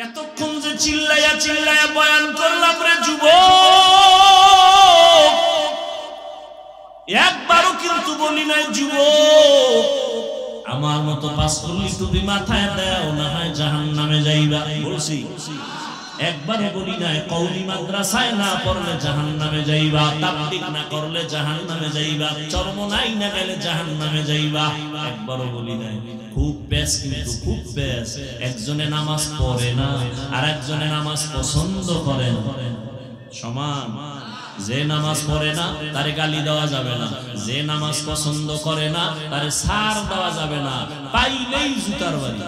এতক্ষণ যে চিল্লাইয়া চিল্লাইয়া বয়ান করলাম রে যুব একবারও কিন্তু বলি নাই যুব আমার মতো পাঁচ করলি তুমি মাথায় দেও, না হয় জাহান নামে যাইবা। বলছি একবারও বলি নাই কৌলি মাদ্রাসায় না পড়লে জাহান নামে যাইবা, তাবলিগ না করলে জাহান নামে যাইবা চর্ম নাই না গেলে জাহান নামে যাইবা। একবারও বলি নাই, খুব বেশ কিন্তু খুব বেশ একজনে নামাজ পড়ে না আর একজনে নামাজ পছন্দ করে সমান, যে নামাজ পড়ে না, তারে গালি দেওয়া যাবে না। যে নামাজ পছন্দ করে না, তারে সার দেওয়া যাবে না। পাইলেই জুতার বাড়ি।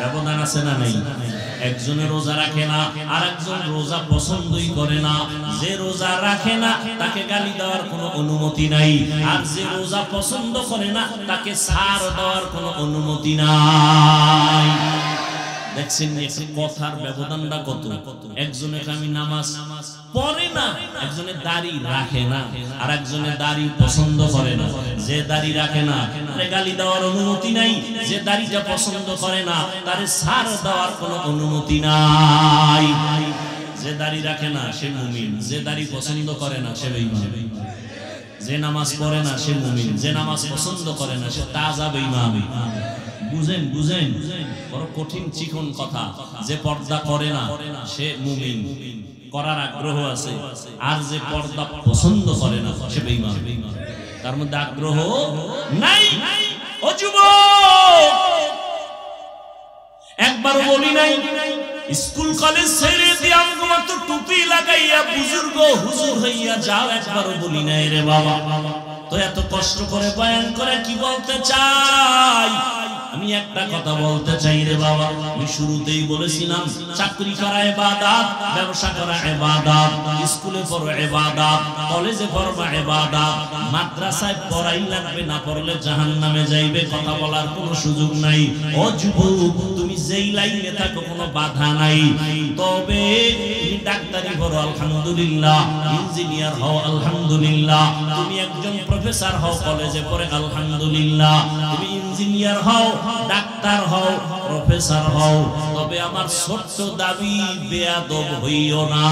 ব্যবধান আছে না নেই? একজনে রোজা রাখে না আর একজন রোজা পছন্দই করে না। যে রোজা রাখে না, তাকে গালি দেওয়ার কোনো অনুমতি নাই। আর যে রোজা পছন্দ করে না, তাকে সার দেওয়ার কোনো অনুমতি নাই। দেখছেন কথার ব্যবধানটা কত? একজনে আমি নামাজ নামাজ পড়ে না, একজনে দাড়ি রাখে না আর একজনে দাড়ি পছন্দ করে না। যে দাড়ি রাখে না গালি দেওয়ার অনুমতি নাই। যে দাড়িটা পছন্দ করে না, তারে সার দেওয়ার কোনো অনুমতি নাই। যে দাড়ি রাখে না, সে মুমিন। যে দাড়ি পছন্দ করে না, সে বেঈমান। যে নামাজ পড়ে না, সে মুমিন। যে নামাজ পছন্দ করে না, সে তাজা বেঈমান। বুঝেন বুঝেন? বড় কঠিন চিকন কথা। যে পর্দা করে না, সে মুমিন। করার আগ্রহ আছে। আর যে পর্দা পছন্দ করে না, সে বেঈমান। তার মধ্যে আগ্রহ নাই। ও যুবক! একবার বলি নাই, স্কুল কলেজ ছেড়ে দিয়ে তো টুপি লাগাইয়া বুজুর্গ, হুজুর হইয়া যাও একবার বলি নাই রে বাবা। তো এত কষ্ট করে বয়ান করে কি বলতে চাই? আমি একটা কথা বলতে চাই রে বাবা। আমি শুরুতেই বলেছিলাম, চাকরি করা এবাদাত ব্যবসা করা এবাদাত স্কুলে পড়ো এবাদাত কলেজে পড়বা এবাদাত মাদ্রাসায় পড়াই লাগবে না পড়লে জাহান্নামে যাইবে, কথা বলার কোনো সুযোগ নাই। ও যুবক, তুমি যেই লাইনে থাকো কোনো বাধা নাই। তবে তুমি ডাক্তারি পড়ো, আলহামদুলিল্লাহ। ইঞ্জিনিয়ার হও, আলহামদুলিল্লাহ। তুমি একজন প্রফেসর হও, কলেজে পড়ে আলহামদুলিল্লাহ। তুমি ইঞ্জিনিয়ার হও, ডাক্তার হও, প্রফেসর হও। তবে আমার ছোট্ট দাবি, বেয়াদব হইও না।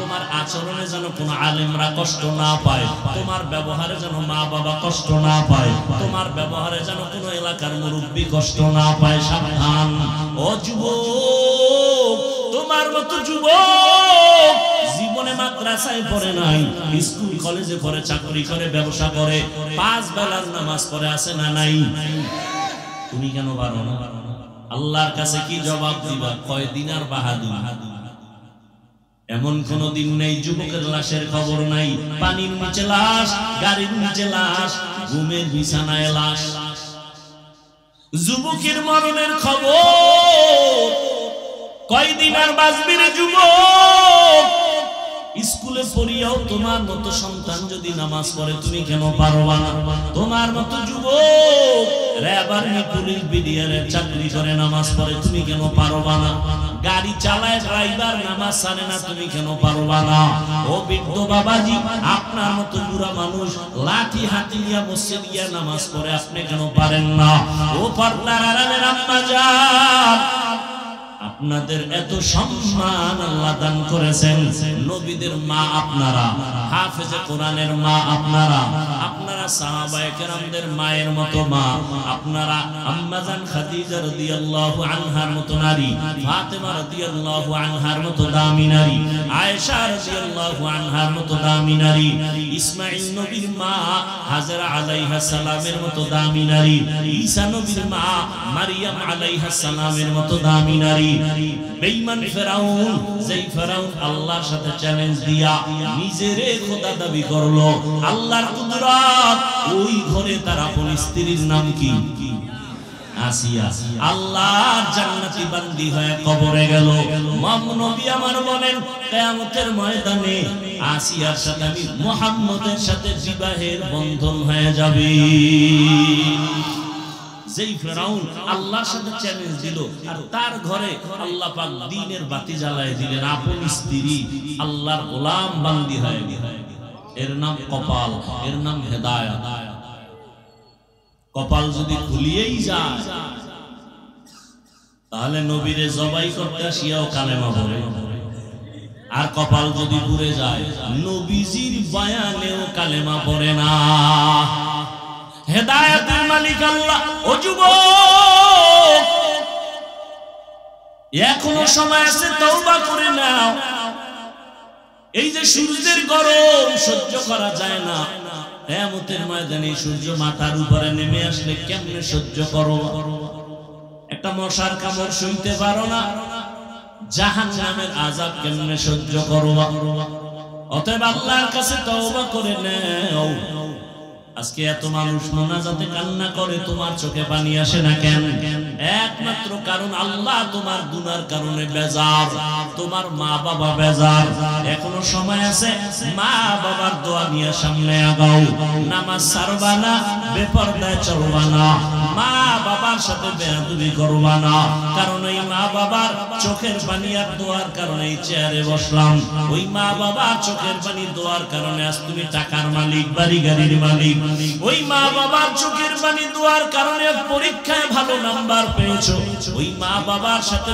তোমার আচরণে যেন কোনো আলেমরা কষ্ট না পায়, তোমার ব্যবহারে যেন মা বাবা কষ্ট না পায়, তোমার ব্যবহারে যেন কোনো এলাকার মুরব্বী কষ্ট না পায়। সাবধান। ও যুবক, তোমার মতো যুবক জীবনে মাদ্রাসায় পড়ে নাই, স্কুল, কলেজে পড়ে, চাকরি করে, ব্যবসা করে, পাঁচ বেলার নামাজ পড়ে আছে না নাই? তুমি কেন পারো না আল্লাহর কাছে কি জবাব দিবা? কয়, দিন আর বাহাদুর। এমন কোন দিন নেই, যুবকের লাশের খবর নাই, পানির নিচে লাশ, গাড়ির নিচে লাশ, ঘুমের বিছানায় লাশ। যুবকের মরণের খবর, কয়দিন আর বাঁচবি রে যুবক? স্কুলে পড়িয়াও তোমার মতো সন্তান যদি নামাজ পড়ে, তুমি কেন পারবা না? তোমার মতো যুবক চাকরি করে, নামাজ পড়ে, তুমি কেন পারবা না? গাড়ি চালায় ড্রাইভার নামাজ না, তুমি কেন পারবা না? ও বৃদ্ধ বাবাজি, আপনার মতো বুড়া মানুষ, লাঠি নিয়ে নামাজ পড়ে, আপনি কেন পারেন না? ও পর্দার আড়ালের আম্মা আপনাদের এত সম্মান আল্লাহ দান করেছেন। নবীদের মা আপনারা, হাফেজে কোরআনের মা আপনারা আপনারা সাহাবায়ে কেরামদের মায়ের মতো মা, আপনারা আম্মাজান খাদিজা রাদিয়াল্লাহু আনহার মতো নারী, ফাতেমা রাদিয়াল্লাহু আনহার মতো দামি নারী, আয়েশা রাদিয়াল্লাহু আনহার মতো দামি নারী, ইসমাঈল নবীর মা, হাজরা আলাইহা সালামের মতো দামি নারী, ঈসা নবীর মা, মারিয়াম আলাইহা সালামের মতো দামি নারী বেঈমান ফেরাউন, যেই ফেরাউন আল্লাহর সাথে চ্যালেঞ্জ দিয়া নিজেরে খোদা দাবি করল, আল্লাহর কুদরত, ওই ঘরে তার আপন স্ত্রীর নাম কি? আসিয়া, আল্লাহর জান্নাতি বান্দি হয়ে কবরে গেল। মাম নবী আমার বলেন, কিয়ামতের ময়দানে আসিয়ার সাথে আমি সাথে বিবাহের বন্ধন হয়ে যাবে। যেই ফেরাউন আল্লাহর সাথে চ্যালেঞ্জ দিল, আর তার ঘরে আল্লাহ পাক দ্বীনের বাতি জ্বালায় দিলেন, আপন স্ত্রী, আল্লাহর গোলাম বান্দি হয়ে এর নাম কপাল, এর নাম হেদায়েত। কপাল যদি খুলিয়েই যায়, তাহলে নবীরে জবাই করতে আসিয়াও কালেমা বলে আর কপাল যদি ঘুরে যায়, নবীজির বায়ানেও কালেমা পড়ে না। হেদায়েতের মালিক আল্লাহ। ও যুবক, এখনও সময় আছে, তওবা করে নাও। এই যে সূর্যের গরম, সহ্য করা যায় না। কিয়ামতের ময়দানে সূর্য মাথার উপরে নেমে আসলে কেমনে সহ্য করো? একটা মশার কামড় শুনতে পারো না। জাহান নামের আজাব কেমনে সহ্য করো? অতএব আল্লাহর কাছে তওবা করে নাও। আজকে এত মানুষ মোনাজাতে কান্না করে, তোমার চোখে পানি আসে না কেন? একমাত্র কারণ আল্লাহ তোমার গুনার কারণে বেজার, তোমার মা বাবা বেজার। এখনও সময় আছে মা বাবার দোয়া নিয়ে সামনে আগাও। নামাজ সারবা না, বেপরদায় চলবা না। মা বাবার সাথে বেয়াদুবি করবা না। কারণ এই মা বাবার চোখের পানি আর দোয়ার কারণে এই চেয়ারে বসলাম। ওই মা বাবার চোখের পানি দোয়ার কারণে আজ তুমি টাকার মালিক বাড়ি গাড়ির মালিক। ওই মা বাবার চোখের পানি দোয়ার কারণে পরীক্ষায় ভালো নাম্বার পেয়েছ। ওই মা বাবার সাথে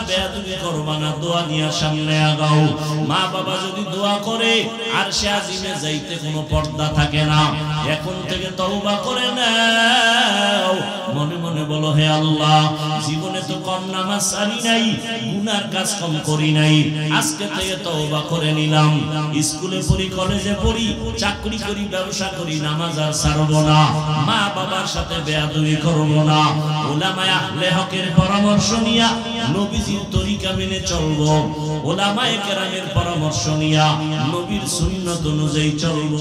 দোয়া নিয়ে সামনে আগাও। মা বাবা যদি দোয়া করে, আর সে আজিমে যাইতে কোনো পর্দা থাকে না। এখন থেকে তওবা করে নাও। মনে মনে বলো, হে আল্লাহ, জীবনে তো কম নামাজ সারি নাই, গুনার কাজ কম করি নাই। আজকে থেকে তওবা করে নিলাম। স্কুলে পড়ি, কলেজে পড়ি, চাকরি করি, ব্যবসা করি, নামাজ আর ছাড়ব না মা বাবার সাথে বেয়াদবি করব না ওলামায়ে আহলে হকের পরামর্শ নিয়া নবীজির তরিকা মেনে চলব ওলামায়ে কেরামের পরামর্শ নিয়া নবীর সুন্নাত অনুযায়ী চলব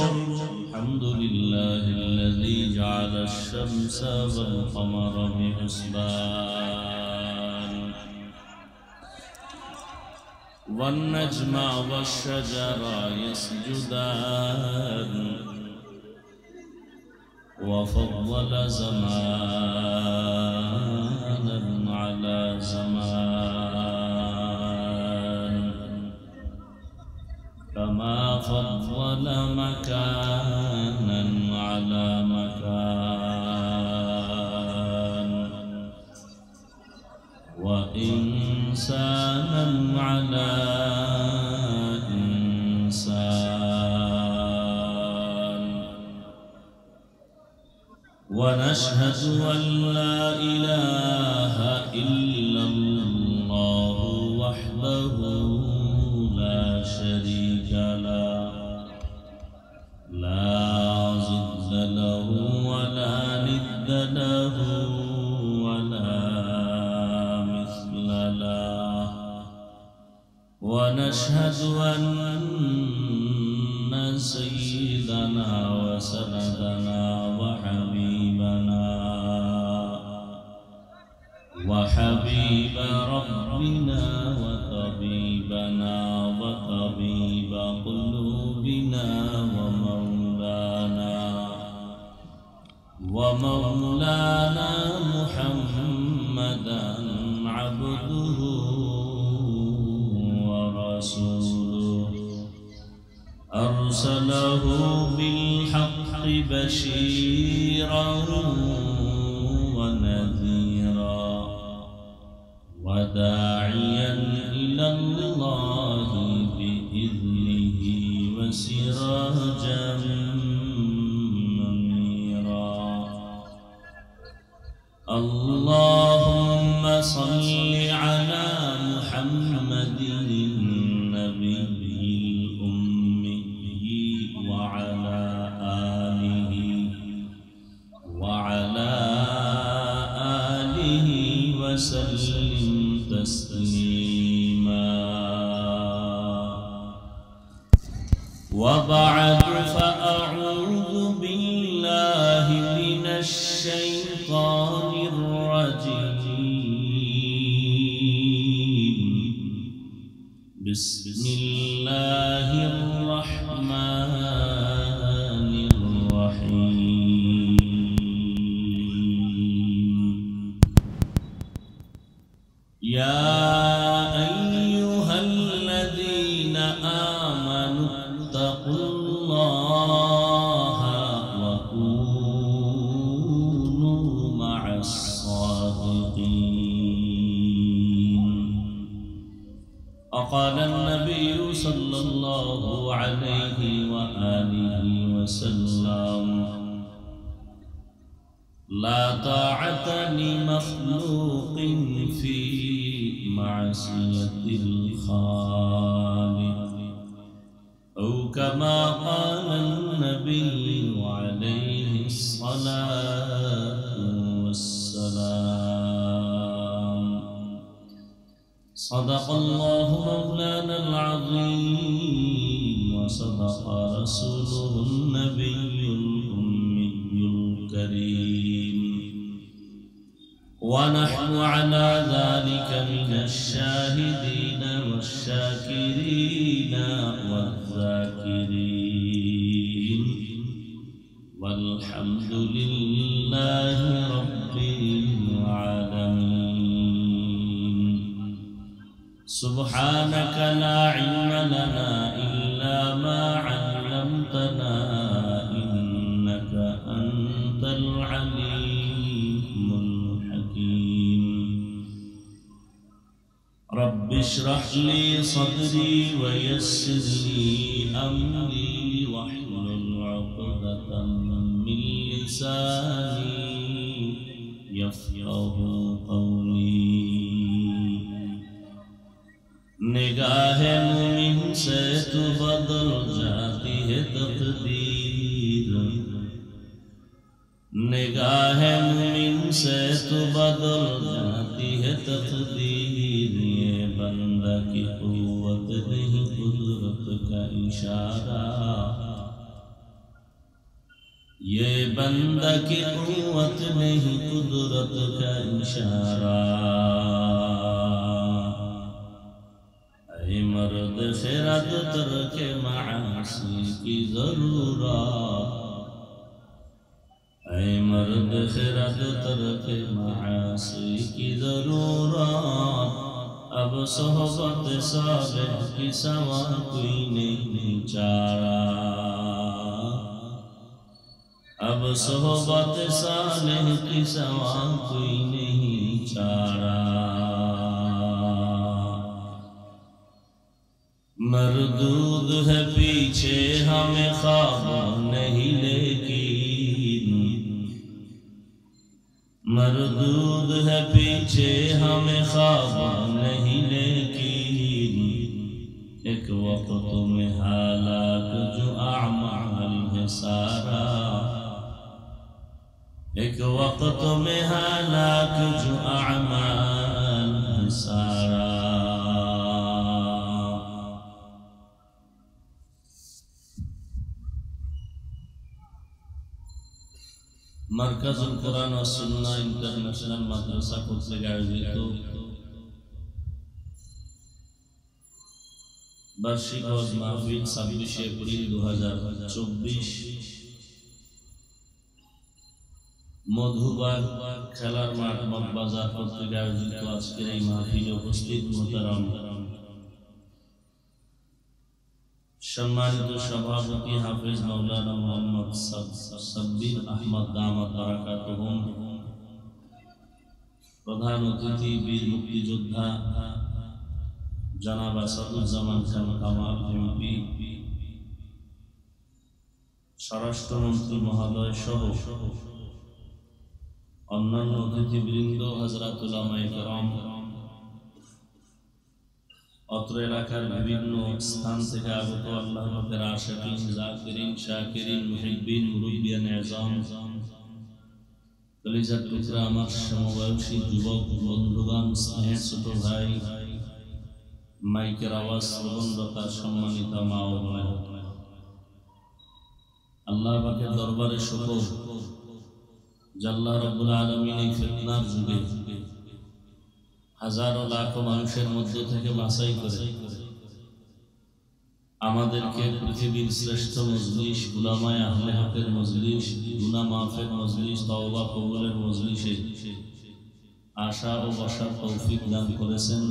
الحمد لله الذي جعل الشمس والقمر بحسبان والنجم والشجر يسجدان وفضل زمانا على زمان. كما فضل مكانا على مكان. وإنسانا على ونشهد أن لا إله إلا الله وحده لا شريك له. لا ضد له ولا ند له ولا مثل له. ونشهد أن سيدنا وسندنا وحبيب ربنا وطبيبنا وطبيب قلوبنا ومولانا ومولانا محمدا عبده ورسوله. أرسله بالحق بشيرا والذاكرين والحمد لله رب العالمين. سبحانك لا علم لنا إلا ما علمتنا. اشرح لي صدري ويسر لي أمري واحلل عقدة من لساني يفقه قولي. نگاه مومن سے تو بدل جاتی ہے تقدیر. نگاہ کا اشارہ یہ بندہ کی قوت نہیں، قدرت کا اشارہ اے مرد خیرت ترک معاصی کی ضرورت۔ اے مرد خیرت ترک معاصی کی ضرورت۔ اب صحبت صالح کی سوا کوئی نہیں چارا اب صحبت صالح کی سوا کوئی نہیں چارا مردود ہے پیچھے ہمیں خواب نہیں لیکن۔ مردود ہے پیچھے ہمیں خواب وقت में हालात जो आमाल है सारा एक वक्त में हालात जो आमाल है सारा मरकजुल कुरान और सुन्ना इंटरनेशनल मदरसा खुद से आयोजित বার্ষিক হজ মাহফিল ছাব্বিশে এপ্রিল দু হাজার চব্বিশ। মধুবার খেলার মাঠ কর্তৃক আয়োজিত আজকের এই মাহফিলে উপস্থিত মোতারাম সম্মানিত সভাপতি হাফিজ মৌলানা মোহাম্মদ সাব্বির আহমদ প্রধান অতিথি, বীর মুক্তিযোদ্ধা জনাব আসাদুজ্জামান খান কামাল এমপি, স্বরাষ্ট্রমন্ত্রী মহোদয় সহ অন্যান্য অতিথিবৃন্দ হজরাতুল আমাইকরাম অত্র এলাকার বিভিন্ন স্থান থেকে আগত আল্লাহ জাকিরিন, শাকিরিন, মুহিব্বিন, মুরব্বিয়ান, এজাম, কলিজার টুকরা আমার সমবয়সী যুবক, বন্ধুগণ স্নেহের ছোট ভাই মাইকের আওয়াজ শ্রবণরতা সম্মানিত মা ও। আল্লাহ পাকের দরবারে শুকর জাল্লাহ রব্বুল আলমিন এই ফিতনার যুগে হাজারো মানুষের মধ্য থেকে বাছাই করে আমাদেরকে পৃথিবীর শ্রেষ্ঠ মজলিস গুলামায় আহলে হকের মজলিস, গুনা মাফের মজলিস, তওবা কবুলের মজলিসে আশা ও বসার তৌফিক দান করেছেন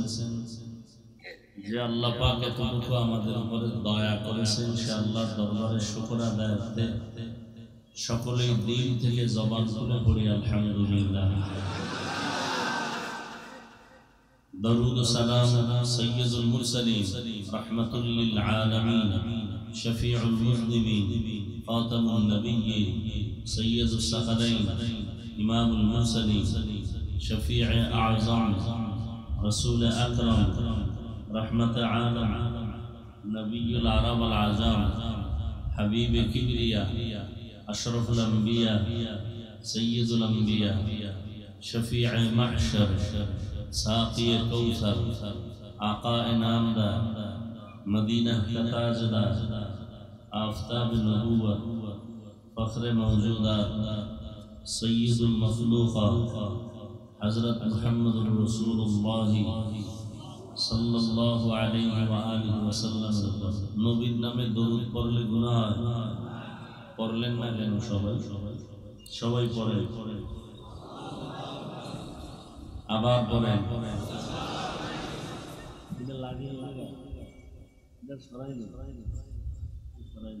যে আল্লাহ পাক এতটুকু আমাদের উপরে দয়া করেছেন সে আল্লাহর দরবারে শুকর আদায়াতে সকলেই দিন থেকে জবান খুলে পড়ি আলহামদুলিল্লাহ درود سلام سيد المرسلين رحمة للعالمين شفيع المذنبين خاتم النبيين سيد الثقلين إمام المرسلين شفيع أعظم رسول أكرم رحمة عالم نبي العرب العظام حبيب كبرياء أشرف الأنبياء سيد الأنبياء شفيع محشر ساقي كوثر آقا نامدا مدينة مدینہ آفتاب نبوت فخر موجودات سيد المخلوقة حضرت محمد رسول الله. সাল্লাল্লাহু আলাইহি ওয়া আলিহি ওয়া সাল্লাম নবীর নামে দরুদ পড়লে গুনাহ পড়লেন না কেন সবাই? সবাই পড়ে। আবার পড়েন। লাগিয়ে লাগিয়ে সরাই সরাই সরাই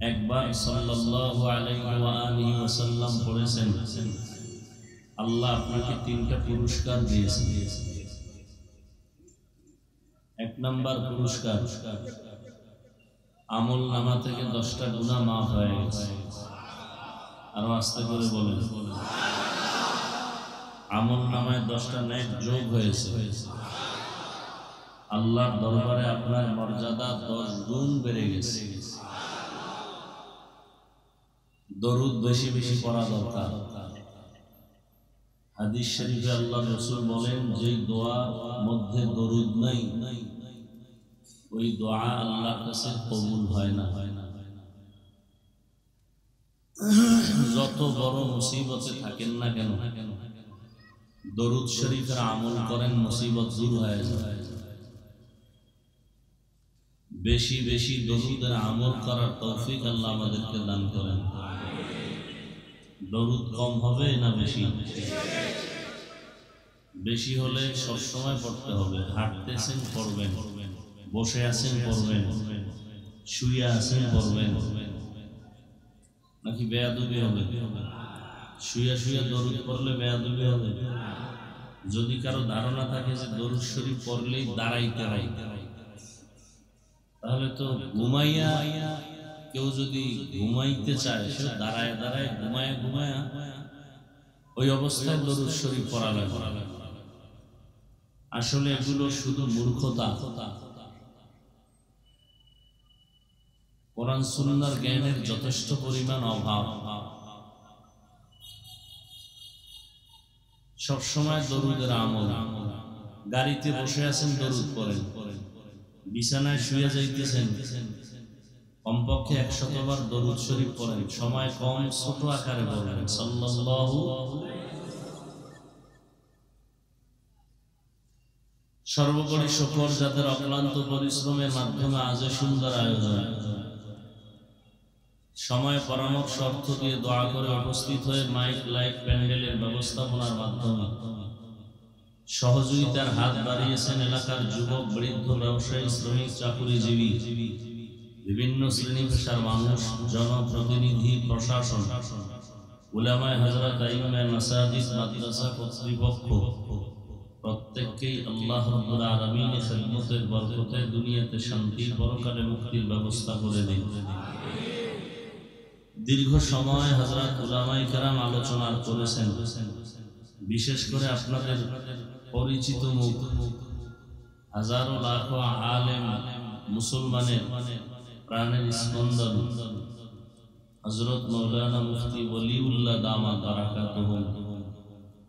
একবার সাল্লাল্লাহু আলাইহি ওয়া আলিহি ওয়াসাল্লাম পড়েছেন আল্লাহ আপনাকে তিনটা পুরস্কার দিয়েছেন। এক নাম্বার পুরস্কার, আমল নামা থেকে দশটা গুণা মাফ হয়ে গেছে। আরও আস্তে করে বলেন। আমল নামায় দশটা নেক যোগ হয়েছে। আল্লাহর দরবারে আপনার মর্যাদা দশ গুণ বেড়ে গেছে। দরুদ বেশি বেশি পড়া দরকার। হাদিস শরীফে আল্লাহ রসুল বলেন যে দোয়া মধ্যে দরুদ নাই, ওই দোয়া আল্লাহর কাছে কবুল হয় না। যত বড় মুসিবতে থাকেন না কেন, দরুদ শরীফের আমল করেন, মুসিবত দূর হয়ে যায়। বেশি বেশি দরুদের আমল করার তৌফিক আল্লাহ আমাদেরকে দান করেন। দরুদ কম হবে না বেশি? বেশি হলে সবসময় পড়তে হবে। হাঁটতেছেন, পড়বেন। বসে আছেন, পড়বেন। শুয়ে আছেন, পড়বেন। নাকি বেয়াদুবি হবে? শুয়ে শুয়ে দরুদ পড়লে বেয়াদুবি হবে? যদি কারও ধারণা থাকে যে দরুদ শরীফ পড়লেই দাঁড়াইতে হয়, তাহলে তো ঘুমাইয়া কেউ যদি ঘুমাইতে চায়, সে দাঁড়ায় দাঁড়ায়, ঘুমায়, ঘুমায়া, ওই অবস্থায় দরুদ শরীফ পড়া লাগে আসলে এগুলো শুধু মূর্খতা। কোরআন সুন্নার জ্ঞানের যথেষ্ট পরিমাণ অভাব। সবসময় দরুদের আমল। গাড়িতে বসে আছেন, দরুদ পড়েন। বিছানায় শুয়ে যাইতেছেন। কমপক্ষে একশতবার দরুদ শরীফ পড়েন। সময় কম, ছোট আকারে বলেন। সাল্লাল্লাহু সর্বোপরি সকল যাদের অক্লান্ত পরিশ্রমের মাধ্যমে আজ সুন্দর আয়োজন। সময় পরামর্শ অর্থ দিয়ে দোয়া করে উপস্থিত হয়ে মাইক, লাইট, প্যান্ডেলের ব্যবস্থাপনার মাধ্যমে। সহযোগিতার হাত বাড়িয়েছেন এলাকার যুবক, বৃদ্ধ, ব্যবসায়ী, শ্রমিক, চাকুরিজীবী। বিভিন্ন শ্রেণি পেশার মানুষ, জনপ্রতিনিধি, প্রশাসন, উলামায় হজরত আইমায় মাসাজিদ, মাদ্রাসা কর্তৃপক্ষ, প্রত্যেককেই আল্লাহ রব্বুল আলামিনের খেদমতের বরকতে দুনিয়াতে শান্তির পরকালে মুক্তির ব্যবস্থা করে দিন। দীর্ঘ সময় হজরত উলামাই কেরাম আলোচনা করেছেন। বিশেষ করে আপনাদের পরিচিত মুখ, হাজারো লাখো আলেম মুসলমানের প্রাণের স্পন্দন। হজরত মৌলানা মুফতি ওলিউল্লাহ দামা বারাকাতুহুম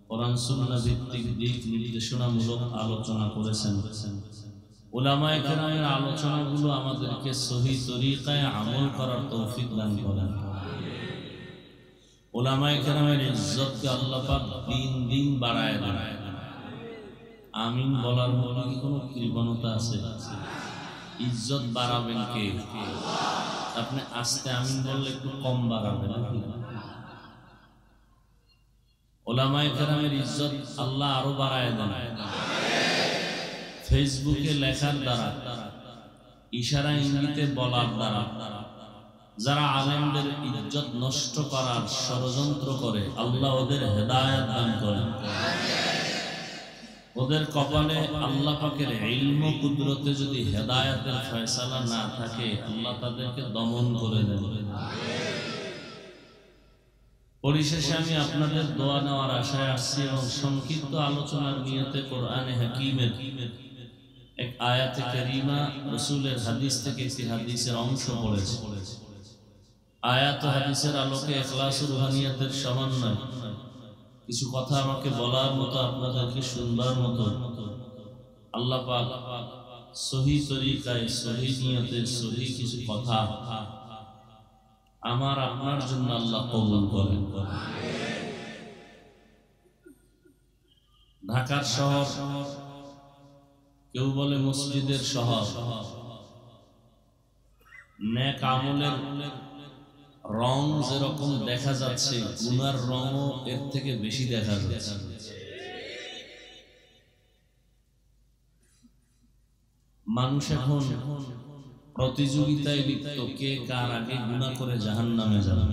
কোরআন সুন্নাহ ভিত্তিক দিক নির্দেশনামূলক আলোচনা করেছেন। ওলামায়ে কেরামের আলোচনাগুলো আমাদেরকে সহি তরিকায় আমল করার তৌফিক দান করেন। ওলামায়ে কেরামের ইজ্জতকে আল্লাহ পাক দিন দিন বাড়ায় দেন। আমিন বলার মতো কি কোনো কৃপণতা আছে? ইজ্জত বাড়াবেন কে? আপনি আস্তে আমিন বললে একটু কম বাড়াবেন ওলামায়ে কেরামের ইজ্জত আল্লাহ আরও বাড়ায় দেন। ফেসবুকে লেখার দ্বারা, ইশারা ইঙ্গিতে বলার দ্বারা, যারা আলেমদের ইজ্জত নষ্ট করার ষড়যন্ত্র করে, আল্লাহ ওদের হেদায়ত দান করেন। ওদের কপালে আল্লাহ পাকের ইলম কুদরতে যদি হেদায়াতের ফয়সালা না থাকে, আল্লাহ তাদেরকে দমন করে দেন পরিশেষে আমি আপনাদের দোয়া নেওয়ার আশায় আসছি এবং সংক্ষিপ্ত আলোচনার নিয়তে কোরআনে হাকিমের এক আয়াতে করিমা রসুলের হাদিস থেকে একটি হাদিসের অংশ পড়েছে। আয়াত হাদিসের আলোকে এখলাসুর রুহানিয়াতের সমন্বয়। কিছু কথা আমাকে বলার মতো আপনাদেরকে শুনবার মতো। আল্লাহ কথা আমার জন্য আল্লাহ ঢাকার শহর, কেউ বলে মসজিদের শহর। ন্যাক আমলের রং যেরকম দেখা যাচ্ছে, গুনার রঙও এর থেকে বেশি দেখা যাচ্ছে। মানুষ এখন প্রতিযোগিতায় লিপ্ত, কে কার আগে গুণা করে জাহান নামে যাবে।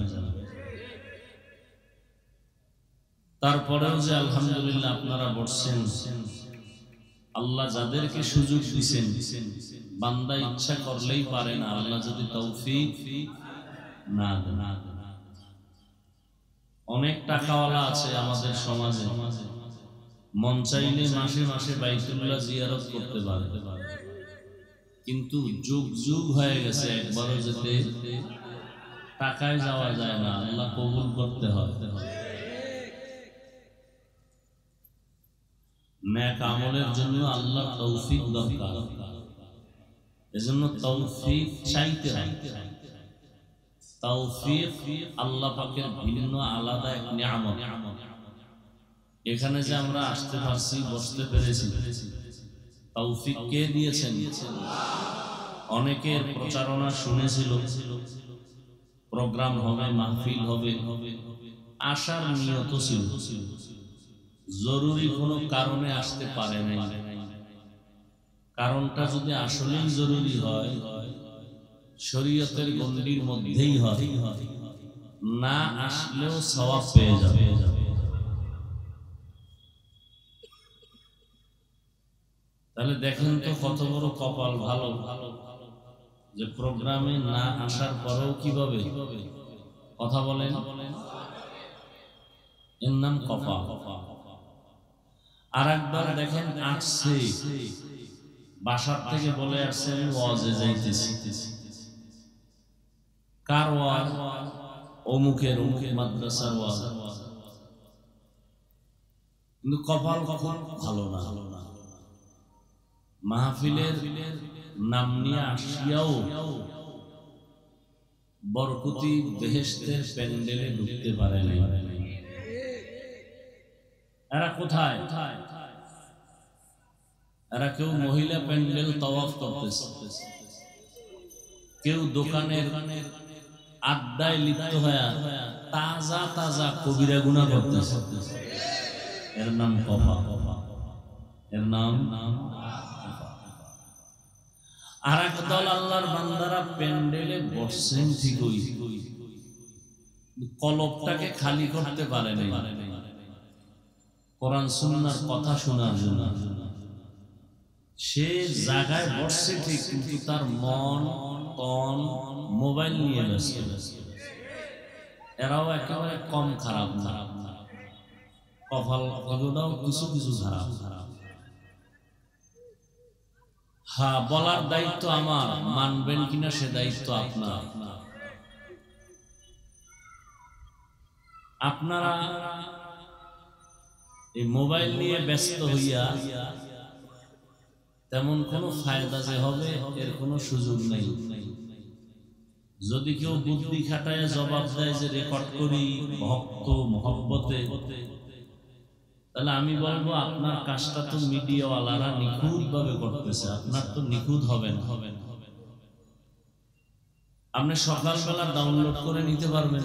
তারপরেও যে আলহামদুলিল্লাহ আপনারা বসছেন, আল্লাহ যাদেরকে সুযোগ দিছেন, বান্দা ইচ্ছা করলেই পারে না, আল্লাহ যদি তৌফিক না অনেক টাকাওয়ালা আছে আমাদের সমাজে। মন চাইলে মাসে মাসে বাইতুল্লাহ জিয়ারত করতে পারে। কিন্তু যুগ যুগ হয়ে গেছে একবারও যেতে টাকায় যাওয়া যায় না, আল্লাহ কবুল করতে হয়। ন্যাক আমলের জন্য আল্লাহ তৌফিক দরকার। এজন্য তৌফিক চাইতে হয়। তৌফিক আল্লাহ পাকের ভিন্ন আলাদা এক নিয়ামত। এখানে যে আমরা আসতে পারছি, বসতে পেরেছি, তৌফিক কে দিয়েছেন? অনেকের প্রচারণা শুনেছিল, প্রোগ্রাম হবে, মাহফিল হবে আসার নিয়ত ছিল। জরুরি কোনো কারণে আসতে পারে নাই। কারণটা যদি আসলেই জরুরি হয় শরীয়তের গণ্ডির মধ্যেই হয়। না আসলেও সওয়াব পেয়ে যাবে। তাহলে দেখেন তো কত বড় কপাল ভালো। যে প্রোগ্রামে না আসার পরেও কীভাবে? কথা বলেন। এর নাম কপা আর একবার দেখেন আসছে। বাসার থেকে বলে আসছে আমি ওয়াজে যাইতেছি। কার ওয়াজ। প্যান্ডেলে ঢুকতে পারে এরা কোথায়? এরা কেউ মহিলা প্যান্ডেল তওয়াফ করতেছে। কেউ দোকানের আড্ডায় লিপ্ত হয়ে তাজা তাজা কবিরা গুণা করতেছে। এর নাম কফা। এর নাম নাম আর এক দল আল্লাহর বান্দারা প্যান্ডেলে বসছেন ঠিকই। কলবটাকে খালি করতে পারে নাই। কোরআন সুন্নার কথা শোনার জন্য। সে জায়গায় বসছে ঠিক, কিন্তু তার মন, তন মোবাইল নিয়ে ব্যস্ত। এরাও একেবারে কম খারাপ না। কপাল এগুলোও কিছু কিছু খারাপ। হ্যাঁ বলার দায়িত্ব আমার। মানবেন কিনা সে দায়িত্ব আপনার। আপনারা এই মোবাইল নিয়ে ব্যস্ত হইয়া তেমন কোনো ফায়দা যে হবে এর কোনো সুযোগ নেই। যদি কেউ বুদ্ধি খাটায় জবাব দেয় যে রেকর্ড করি, ভক্ত, মহব্বতে, তাহলে আমি বলব, আপনার কাজটা তো মিডিয়াওয়ালারা নিখুঁত ভাবে করতেছে, আপনার তো নিখুঁত হবে না। হবে না আপনি সকালবেলা ডাউনলোড করে নিতে পারবেন।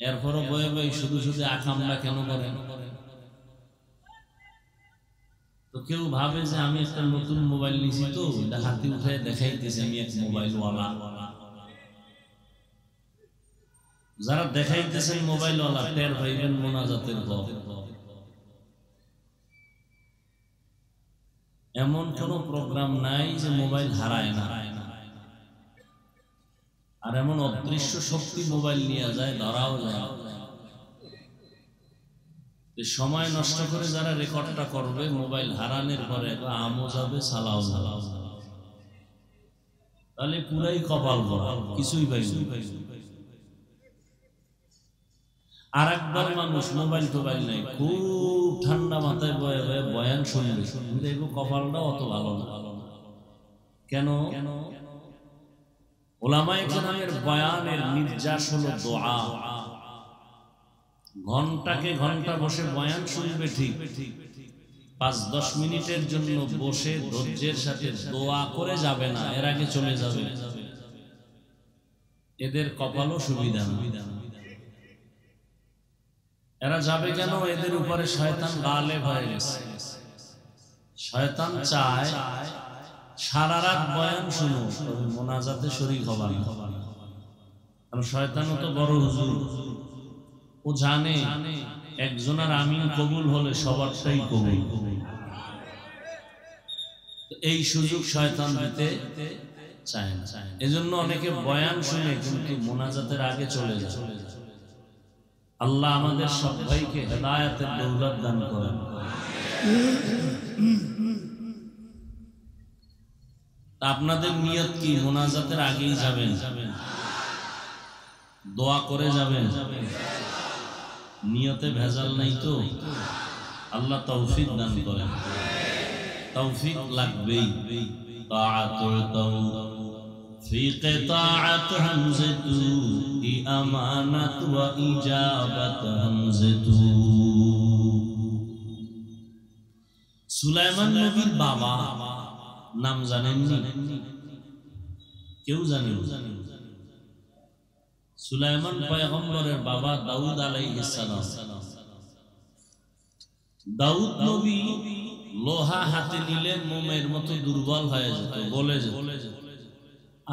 এরপরও বয়ে বয়ে শুধু শুধু আকামরা কেন করেন? তো কেউ ভাবে যে আমি একটা নতুন মোবাইল নিছি তো হাতে উঠে দেখাইতেছি আমি এক মোবাইল ওয়ালা। যারা দেখাইতেছেন মোবাইল ওয়ালা, টের পাইবেন মোনাজাতের এমন কোন প্রোগ্রাম নাই যে মোবাইল হারায় না। আর এমন অদৃশ্য শক্তি মোবাইল নিয়ে যায় ধরাও যায় সময় নষ্ট করে যারা রেকর্ডটা করবে, মোবাইল হারানোর পরে আমও যাবে, সালাও সালাও তাহলে পুরাই কপাল ভরা, কিছুই পাই আর একবার মানুষ, মোবাইল টোবাইল নাই, খুব ঠান্ডা মাথায় বয়ে বয়ে বয়ান শুনবে। দেখব কপালটা অত ভালো না। কেন? কেন ওলামাই কেরামের বয়ানের নির্যাস হলো দোয়া। ঘন্টাকে ঘণ্টা বসে বয়ান শুনবে ঠিক। পাঁচ দশ মিনিটের জন্য বসে ধৈর্যের সাথে দোয়া করে যাবে না, এর আগে চলে যাবে। এদের কপালও সুবিধা না। এরা যাবে কেন? এদের উপরে শয়তান গালে হয়ে গেছে। শয়তান চায়, সারা রাত বয়ান শুনো মোনাজাতে শরীর হবার কারণ শয়তানও তো বড় হুজুর। ও জানে, একজনের আমিন কবুল হলে সবারটাই কবুল। এই সুযোগ শয়তান দিতে চায় না। এজন্য অনেকে বয়ান শুনে কিন্তু মোনাজাতের আগে চলে যায়। আল্লাহ আমাদের সবাইকে হেদায়াতের দৌলত দান করেন। আপনাদের নিয়ত কি? মোনাজাতের আগেই যাবেন? দোয়া করে যাবেন? নিয়তে ভেজাল নাই তো। আল্লাহ তৌফিক দান করেন। তৌফিক লাগবেই। সুলাইমান নবীর বাবা নাম জানেন কেউ জানেন সুলাইমান পয়গম্বরের বাবা দাউদ আলাইহিস সালাম। দাউদ নবী লোহা হাতে নিলে মোমের মতো দুর্বল হয়ে যেত বলে যেত।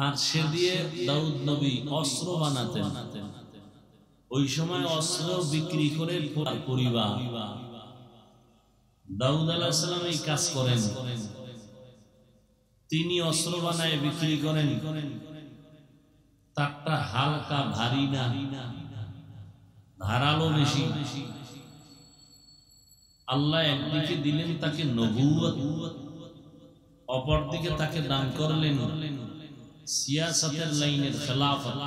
আর সে দিয়ে দাউদ নবী অস্ত্র বানাতেন। ওই সময় অস্ত্র বিক্রি করে পরিবার। দাউদ আলাহিসাল্লাম এই কাজ করেন। তিনি অস্ত্র বানায় বিক্রি করেন। তারটা হালকা ভারী না। ধারালো বেশি। আল্লাহ একদিকে দিলেন তাকে নবুয়ত অপরদিকে তাকে দান করলেন সিয়াসতের লাইনের খেলাফত।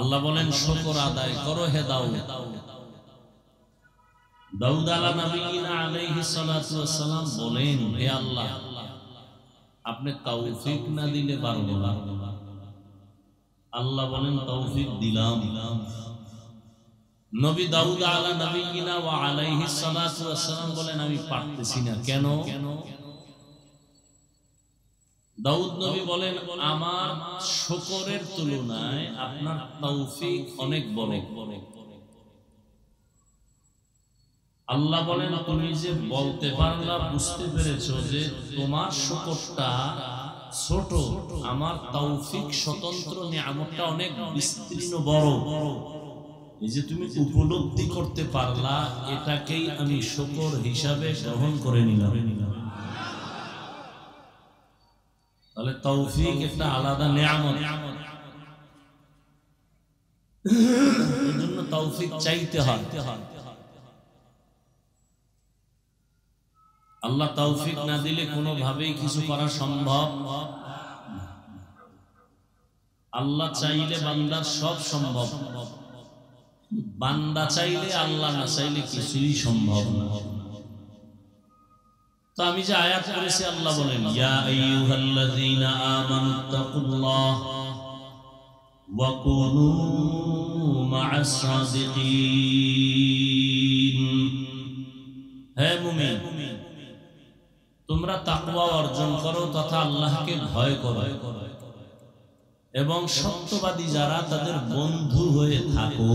আল্লাহ বলেন, শকর আদায় করো হে দাও দাউদ বলেন, হে আল্লাহ, আপনি তৌফিক না দিলে পারব না। আল্লাহ বলেন, তৌফিক দিলাম। নবী দাউদ আলা নবীনা ওয়া আলাইহিস সালাতু ওয়াসসালাম বলেন, আমি পারতেছি না। কেন? কেন দাউদ নবী বলেন, আমার শকরের তুলনায় আপনার তৌফিক অনেক বড়। আল্লাহ বলেন, তুমি যে বলতে পারলা বুঝতে পেরেছ যে তোমার শকরটা ছোট, আমার তৌফিক স্বতন্ত্র নিয়ামতটা অনেক বিস্তীর্ণ, বড়। এই যে তুমি উপলব্ধি করতে পারলা, এটাকেই আমি শকর হিসাবে গ্রহণ করে নিলাম। তাহলে তৌফিক একটা আলাদা নিয়ামত। এই জন্য তৌফিক চাইতে হয়। আল্লাহ তৌফিক না দিলে কোনোভাবেই কিছু করা সম্ভব আল্লাহ চাইলে বান্দার সব সম্ভব। বান্দা চাইলে আল্লাহ না চাইলে কিছুই সম্ভব না। তো আমি যে আয়াত করেছি আল্লাহ বলেন, ইয়া আইয়ুহাল্লাযীনা আমানুত্তাকুল্লাহ ওয়া কুনু মা'আস সাদিকিন। হে মুমিন তোমরা তাকওয়া অর্জন করো তথা আল্লাহকে ভয় করো। এবং সত্যবাদী যারা তাদের বন্ধু হয়ে থাকো।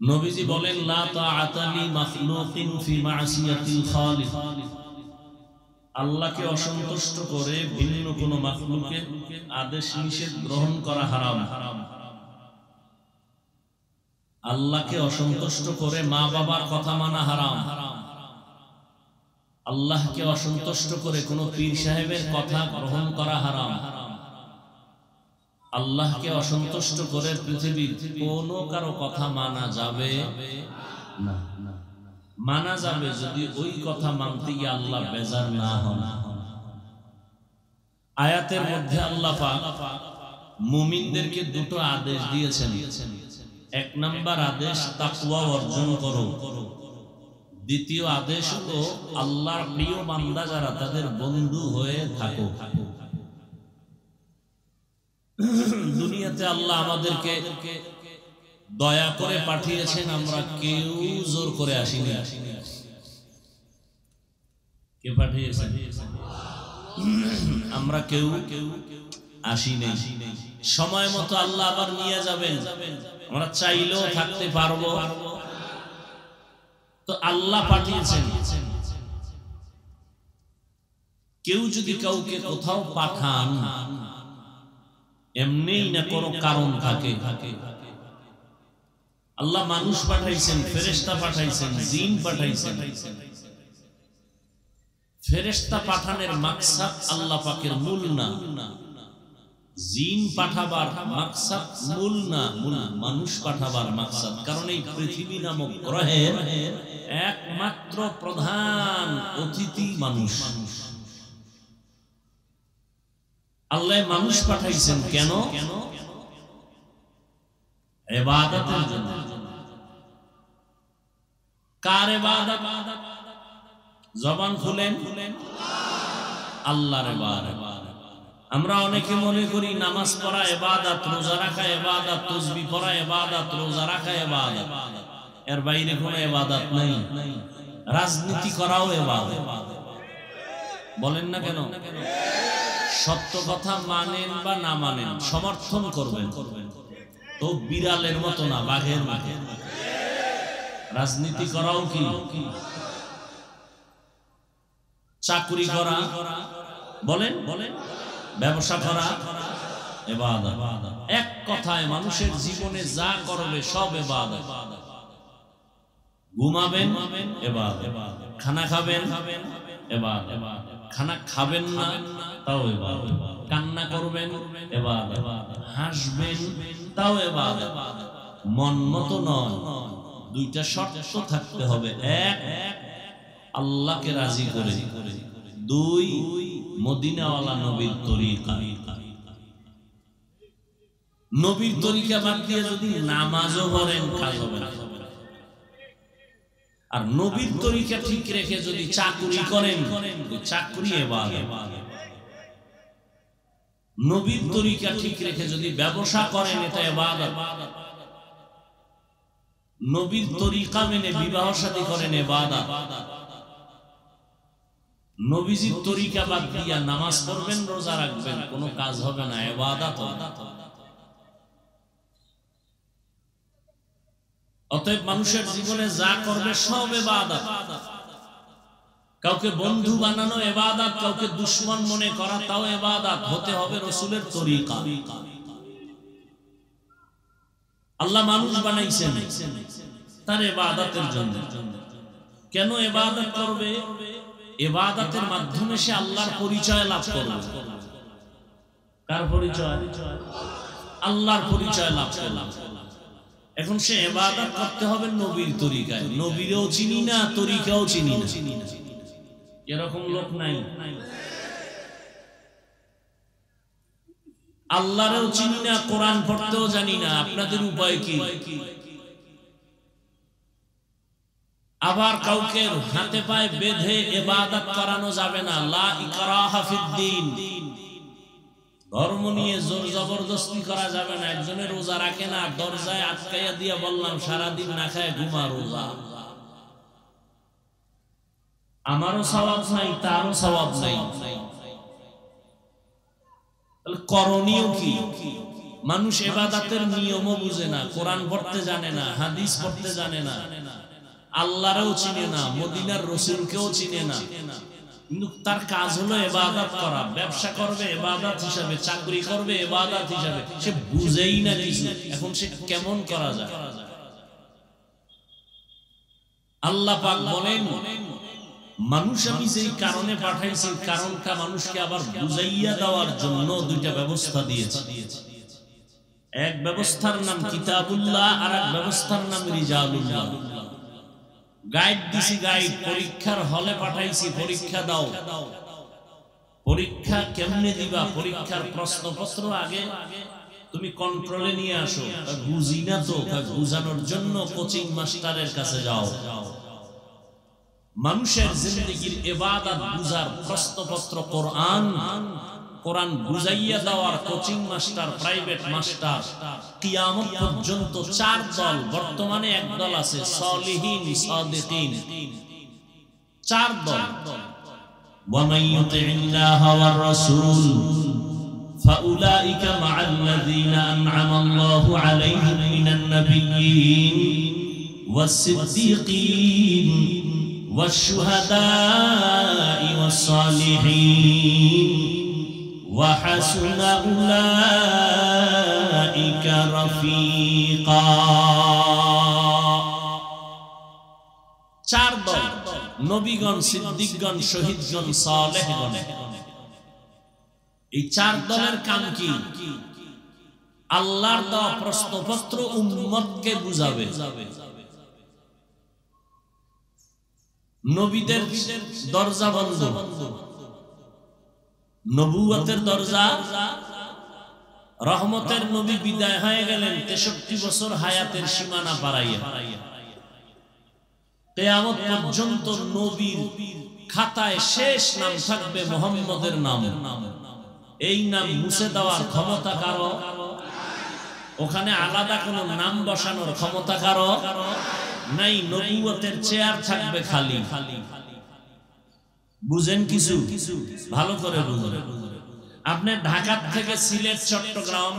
নবীজি বলেন আল্লাহকে অসন্তুষ্ট করে ভিন্ন কোন মাখলুকের আদেশ নিষেধ গ্রহণ করা হারাম হারাম। আল্লাহকে অসন্তুষ্ট করে মা বাবার কথা মানা হারাম। আল্লাহকে অসন্তুষ্ট করে কোন পীর সাহেবের কথা গ্রহণ করা হারাম। আল্লাহকে অসন্তুষ্ট করে পৃথিবীর কোন কারও কথা মানা যাবে মানা যাবে যদি ওই কথা মানতে গিয়ে আল্লাহ বেজার না হন। আয়াতের মধ্যে আল্লাহ মুমিনদেরকে দুটো আদেশ দিয়েছেন। এক নাম্বার আদেশ তাকওয়া অর্জন করো। দ্বিতীয় আদেশ হলো আল্লাহর প্রিয় বান্দা যারা, তাদের বন্ধু হয়ে থাকো। দুনিয়াতে আল্লাহ আমাদেরকে দয়া করে পাঠিয়েছেন, আমরা কেউ জোর করে আসিনি। কে পাঠিয়েছেন? আমরা কেউ কেউ আসি নেই সময় মতো আল্লাহ আবার নিয়ে যাবেন। আমরা চাইলেও থাকতে পারব। তো আল্লাহ পাঠিয়েছেন। কেউ যদি কাউকে কোথাও পাঠান এমনি না কোনো কারণ থাকে। আল্লাহ মানুষ পাঠাইছেন ফেরেস্তা পাঠাইছেন, জিন পাঠাইছেন। ফেরেস্তা পাঠানের মাকসাদ আল্লাহ পাকের মূল না। জিন পাঠাবার মাকসাদ মূল না মানুষ পাঠাবার মাকসাদ। কারণ এই পৃথিবী নামক গ্রহের একমাত্র প্রধান অতিথি মানুষ। আল্লাহ মানুষ পাঠাইছেন কেন কেন? এবাদতের জন্য। কার এবাদত? জবান খুলেন? আল্লাহর এবাদত। আমরা অনেকে মনে করি নামাজ পড়া এবাদত, রোজা রাখা এবাদত, তসবি পড়া এবাদত, রোজা রাখা এবাদত। এর বাইরে কোনো এবাদত নাই। রাজনীতি করাও এবাদত। বলেন না কেন? সত্য কথা মানেন বা না মানেন, সমর্থন করবেন। তো বিড়ালের মতো না, বাঘের মাঘের রাজনীতি করাও কি? চাকুরি করা? বলেন বলেন। ব্যবসা করা এক কথায় মানুষের জীবনে যা করবে সব এবাদত ঘুমাবেন এবাদত খানা খাবেন এবাদত খানা খাবেন না, তাও এবাদত কান্না করবেন এবাদত হাসবেন, তাও এবাদত মন মতো নয়, দুইটা শর্ত থাকতে হবে। এক, আল্লাহকে রাজি করে। দুই মদিনাওয়ালা নবীর তরিকা। নবীর তরিকা বাদ দিয়ে যদি নামাজও পড়েন, কাজ হবে না। আর নবীর তরিকা ঠিক রেখে যদি চাকুরি করেন চাকুরি এবার নবীর তরিকা ঠিক রেখে যদি ব্যবসা করেন, এটা এবাদত নবীর তরিকা মেনে বিবাহ শাদী করেন এবাদত নবীজির তরিকা বাদ দিয়া নামাজ পড়বেন, রোজা রাখবেন, কোনো কাজ হবে না, এবাদত অতএব মানুষের জীবনে যা করবে সব এবাদত। কাউকে বন্ধু বানানো এবাদত, কাউকে দুশ্মন মনে করা, তাও এবাদত। হতে হবে রসুলের তরিকা। আল্লাহ মানুষ বানাইছেন তার এবাদতের জন্য। কেন এবাদত করবে? এবাদতের মাধ্যমে সে আল্লাহর পরিচয় লাভ করবে কার পরিচয়? আল্লাহর পরিচয় লাভ করলাম এখন সে এবাদত করতে হবে নবীর তরিকায়। নবীরও চিনি না, তরিকাও চিনি না। এরকম লোক নাই। আল্লাহরেও চিনি না, কোরআন পড়তেও জানি না। আপনাদের উপায় কি? আবার কাউকে হাতে পায়ে, বেঁধে এবাদত করানো যাবে না। লা ধর্ম নিয়ে জোর জবরদস্তি করা যাবে না। একজনের রোজা রাখে না, দরজায় আটকাইয়া দিয়ে বললাম, সারাদিন না খায় ঘুমা রোজা। আমারও স্বভাব নাই, তারও স্বভাব নাই। করণীয় কি? মানুষ এবাদাতের নিয়মও বুঝে না, কোরআন পড়তে জানে না, হাদিস পড়তে জানে না। আল্লাহরেও চিনে না, মদিনার রসুলকেও চিনে না। তার কাজ হলো এবাদত করা, ব্যবসা করবে এবাদত হিসাবে, চাকরি করবে এবাদত হিসাবে। সে বুঝেই না কিছু, এখন সে কেমন করা যায়? আল্লাহ পাক বলেন, মানুষ আমি যেই কারণে পাঠাইছি, কারণটা মানুষকে আবার বুঝাইয়া দেওয়ার জন্য দুইটা ব্যবস্থা দিয়েছি। এক ব্যবস্থার নাম কিতাবুল্লাহ, আর এক ব্যবস্থার নাম রিজালুল্লাহ। গাইড দিছি গাইড পরীক্ষার হলে পাঠাইছি পরীক্ষা দাও। পরীক্ষা কেমনে দিবা? পরীক্ষার প্রশ্নপত্র আগে তুমি কন্ট্রোলে নিয়ে আসো। বুঝি না তো? বুঝানোর জন্য কোচিং মাস্টারের কাছে যাও। মানুষের জিন্দগির এবাদত বুঝার প্রশ্নপত্র কোরআন। কোরআন বুঝাইয়া দেওয়ার কোচিং মাস্টার প্রাইভেট মাস্টার কিয়ামত পর্যন্ত চার দল বর্তমানে এক দল আছে সলিহীন সাদিকিন চার দল ومن يطع الله والرسول فأولئك مع الذين أنعم الله عليهم من النبيين والصديقين والشهداء والصالحين وحسن أولئك رفيقا চার দল নবীগণ সিদ্দিকগণ শহীদগণ সালেহগণ এই চার দলের কাম কি আল্লাহর দেওয়া প্রশ্নপত্র উম্মতকে বুঝাবে নবীদের দরজা বন্ধ নবুয়তের দরজা, রহমতের নবী বিদায় হয়ে গেলেন তেষট্টি বছর হায়াতের সীমানা পাড়াইয়া কেয়ামত পর্যন্ত নবীর খাতায় শেষ নাম থাকবে মোহাম্মদের নাম। এই নাম মুছে দেওয়ার ক্ষমতা কারও? ওখানে আলাদা কোন নাম বসানোর ক্ষমতা কারও? নাই, নবুয়তের চেয়ার থাকবে খালি খালি। বুঝেন কিছু? ভালো করে বুঝেন। আপনি ঢাকা থেকে সিলেট চট্টগ্রাম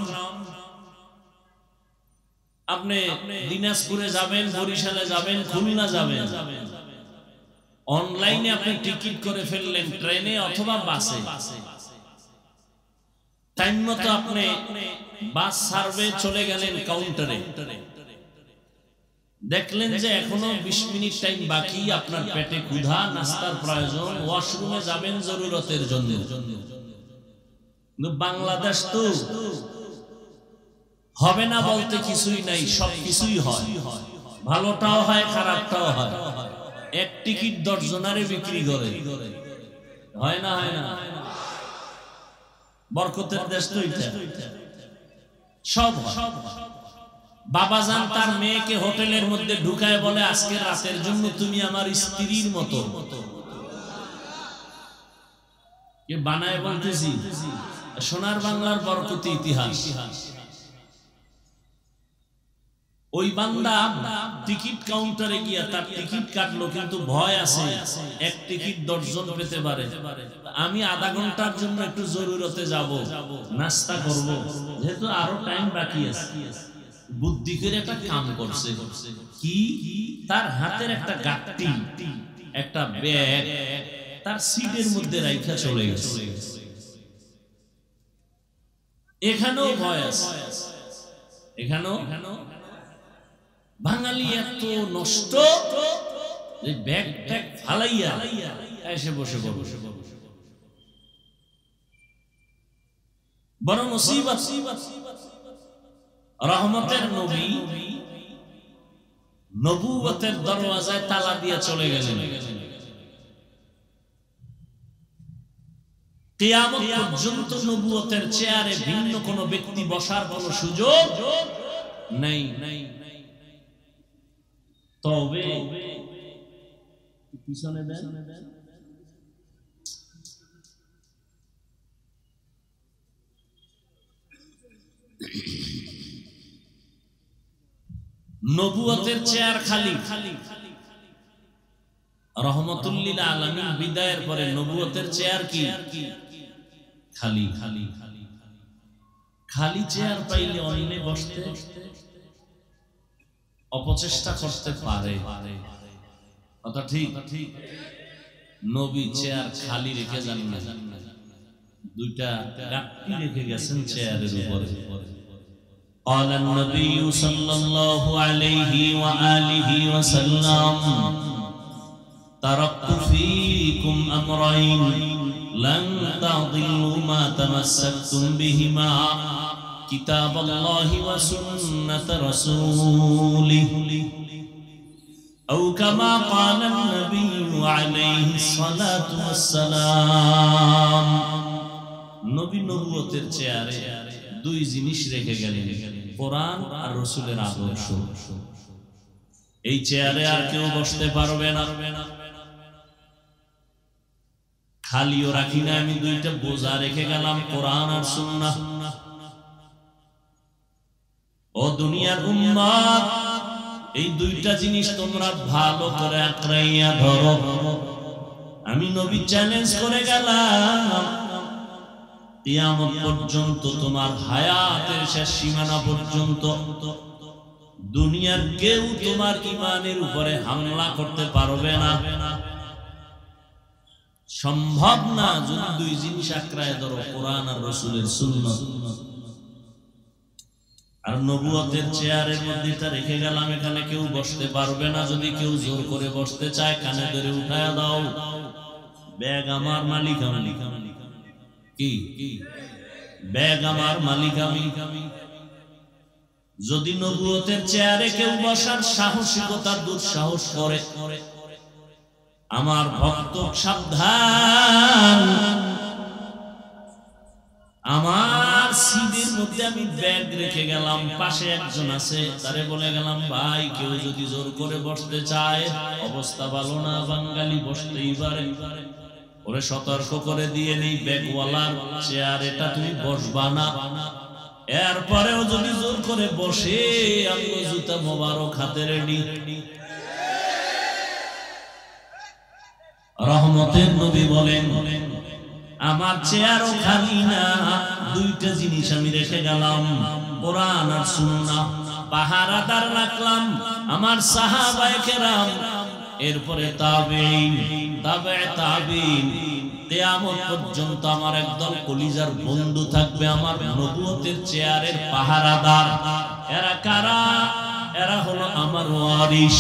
আপনি দিনাজপুরে যাবেন বরিশালে যাবেন খুলনা যাবেন। অনলাইনে আপনি টিকিট করে ফেললেন ট্রেনে অথবা বাসে। টাইম মতো আপনি বাস সার্ভে চলে গেলেন কাউন্টারে। দেখলেন যে এখনও বিশ মিনিট টাইম বাকি, আপনার পেটে ক্ষুধা, নাস্তার প্রয়োজন, ওয়াশরুমে যাবেন জরুরতের জন্য। বাংলাদেশ তো হবে না বলতে কিছুই নাই, সব কিছুই হয়। ভালোটাও হয়, খারাপটাও হয়। এক টিকিট দশ জনারে বিক্রি করে। হয় না হয় না? বরকতের দেশ তো সব সব বাবা যান তার মেয়েকে হোটেলের মধ্যে ঢুকায় বলে, আজকে রাতের জন্য তুমি আমার স্ত্রীর মতো। বানায় বলতেছি, সোনার বাংলার বরকতি ইতিহাস। ওই বান্দা টিকিট কাউন্টারে গিয়া তার টিকিট কাটলো, কিন্তু ভয় আছে, এক টিকিট দশজন পেতে পারে। আমি আধা ঘণ্টার জন্য একটু জরুরতে যাব, নাস্তা করব, যেহেতু আরও টাইম বাকি আছে। বুদ্ধি করে একটা কাম করছে। কি? তার হাতের একটা গাট্টি, একটা ব্যাগ, তার সিটের মধ্যে রাইখা চলে গেছে। এখানেও ভয় আছে। এখানেও? বাঙালি এত নষ্ট যে ব্যাগ ট্যাগ ফালাইয়া এসে বসে বসে বড় মুসিবত। রহমতের নবী নবুয়তের দরওয়াজায় তালা দিয়ে চলে গেলেন। কিয়ামত পর্যন্ত নবুয়তের চেয়ারে ভিন্ন কোন ব্যক্তি বসার কোন সুযোগ নেই। তবে পিছনে দেন। নবুয়তের চেয়ার খালি। রহমতুল্লিল আলমিন বিদায়ের পরে নবুয়তের চেয়ার কি? খালি। খালি খালি খালি চেয়ার পাইলে অন্যে বসতে অপচেষ্টা করতে পারে। কথা ঠিক? ঠিক নবী চেয়ার খালি রেখে যান না দুইটা রেখে গেছেন চেয়ারের উপরে। قال النبي صلى الله عليه وآله وسلم تركت فيكم أمرين لن تضلوا ما تمسكتم بهما كتاب الله وسنة رسوله. أو كما قال النبي عليه الصلاة والسلام نبي نبوة الشعر دوي زنش رکھے گلے কোরআন আর রসুলের আদর্শ। এই চেয়ারে আর কেউ বসতে পারবে না। খালিও রাখি না আমি দুইটা বোঝা রেখে গেলাম কোরআন আর সুন্নাহ। ও দুনিয়ার উম্মাদ এই দুইটা জিনিস তোমরা ভালো করে আঁকড়াইয়া ধরো। আমি নবী চ্যালেঞ্জ করে গেলাম। কিয়ামত পর্যন্ত তোমার হায়াতের শেষ সীমানা পর্যন্ত দুনিয়ার কেউ তোমার ইমানের উপরে হামলা করতে পারবে না। সম্ভব না যদি দুই জিনিস আঁকড়ায় ধরো, কোরআন আর রসুলের সুন্নত। আর নবুয়তের চেয়ারের মধ্যে এটা রেখে গেলাম, এখানে কেউ বসতে পারবে না। যদি কেউ জোর করে বসতে চায়, কানে ধরে উঠায় দাও। ব্যাগ আমার মালিক, আমি। ব্যাগ আমার মালিক আমি। যদি নবুয়তের চেয়ারে কেউ বসার সাহসিকতার দুঃসাহস করে, আমার ভক্ত সাবধান। আমার সিটের মধ্যে আমি ব্যাগ রেখে গেলাম, পাশে একজন আছে, তারে বলে গেলাম, ভাই, কেউ যদি জোর করে বসতে চায়, অবস্থা ভালো না, বাঙালি বসতেই পারে। ওরে সতর্ক করে দিয়ে নেই ব্যাগওয়ালার চেয়ার এটা তুমি বসবা না। এরপরেও যদি জোর করে বসে, আমি জুতা মোবারক হাতে রেডি। রহমতের নবী বলেন, আমার চেয়ারও খালি না, দুইটা জিনিস আমি রেখে গেলাম, কোরআন আর সুন্নাহ। পাহারাদার রাখলাম, আমার সাহাবায়ে কেরাম এরপরে তাবেইন তাবে তাবিন কিয়ামত পর্যন্ত আমার একদল কলিজার বন্ধু থাকবে আমার নবুয়তের চেয়ারের পাহারাদার। এরা কারা? এরা হলো আমার ওয়ারিস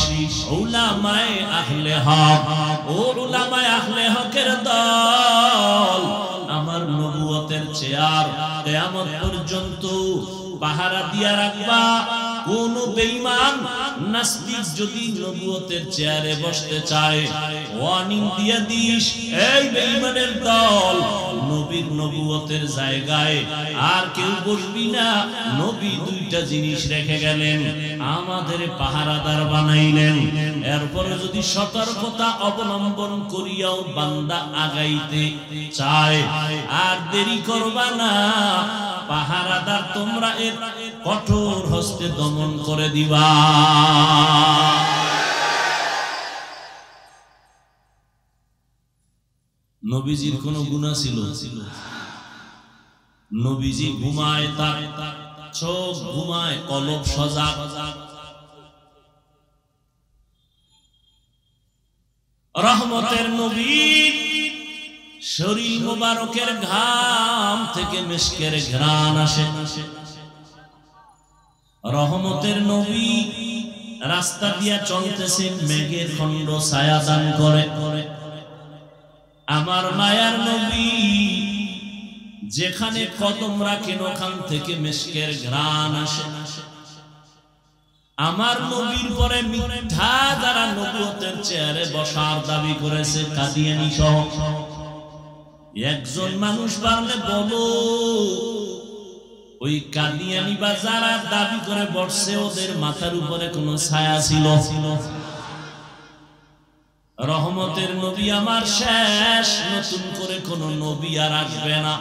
উলামায়ে আহলে হক। ও উলামায়ে আহলে হকের দল, আমার নবুয়তের চেয়ার কিয়ামত পর্যন্ত পাহারা দিয়া রাখবা। কোন বেঈমান নাস্তিক যদি নবুয়তের চেয়ারে বসতে চায় ওয়ার্নিং দিয়ে দিস, এই বেঈমানের দল নবীর নবুয়তের জায়গায়, আর কেউ বসবি না। নবী দুইটা জিনিস রেখে গেলেন, আমাদের পাহারাদার বানাইলেন। এরপরে যদি সতর্কতা অবলম্বন করিয়াও বান্দা আগাইতে চায়, আর দেরি করবা না। পাহারাদার তোমরা এর কঠোর হস্তে দমন করে দিবা। নবীজির কোন গুণা ছিল? নবীজি ঘুমায়, তার চোখ ঘুমায়, কলব সজাগ। রহমতের নবী শরীর মোবারকের ঘাম থেকে মেশকের ঘ্রাণ আসে। রহমতের নবী রাস্তা দিয়া চলতেছে মেঘের খণ্ড ছায়া দান করে। আমার মায়ার নবী যেখানে কদম রাখেন, ওখান থেকে মেশকের ঘ্রাণ আসে। আমার নবীর পরে মিথ্যা যারা নবুয়তের চেয়ারে বসার দাবি করেছে, কাদিয়ানি সহ। একজন মানুষ পারলে বলো ওই কাদিয়ানি বা যারা দাবি করে বসছে, ওদের মাথার উপরে কোন ছায়া ছিল। রহমতের নবী আমার শেষ, নতুন করে কোন নবী আর আসবে না।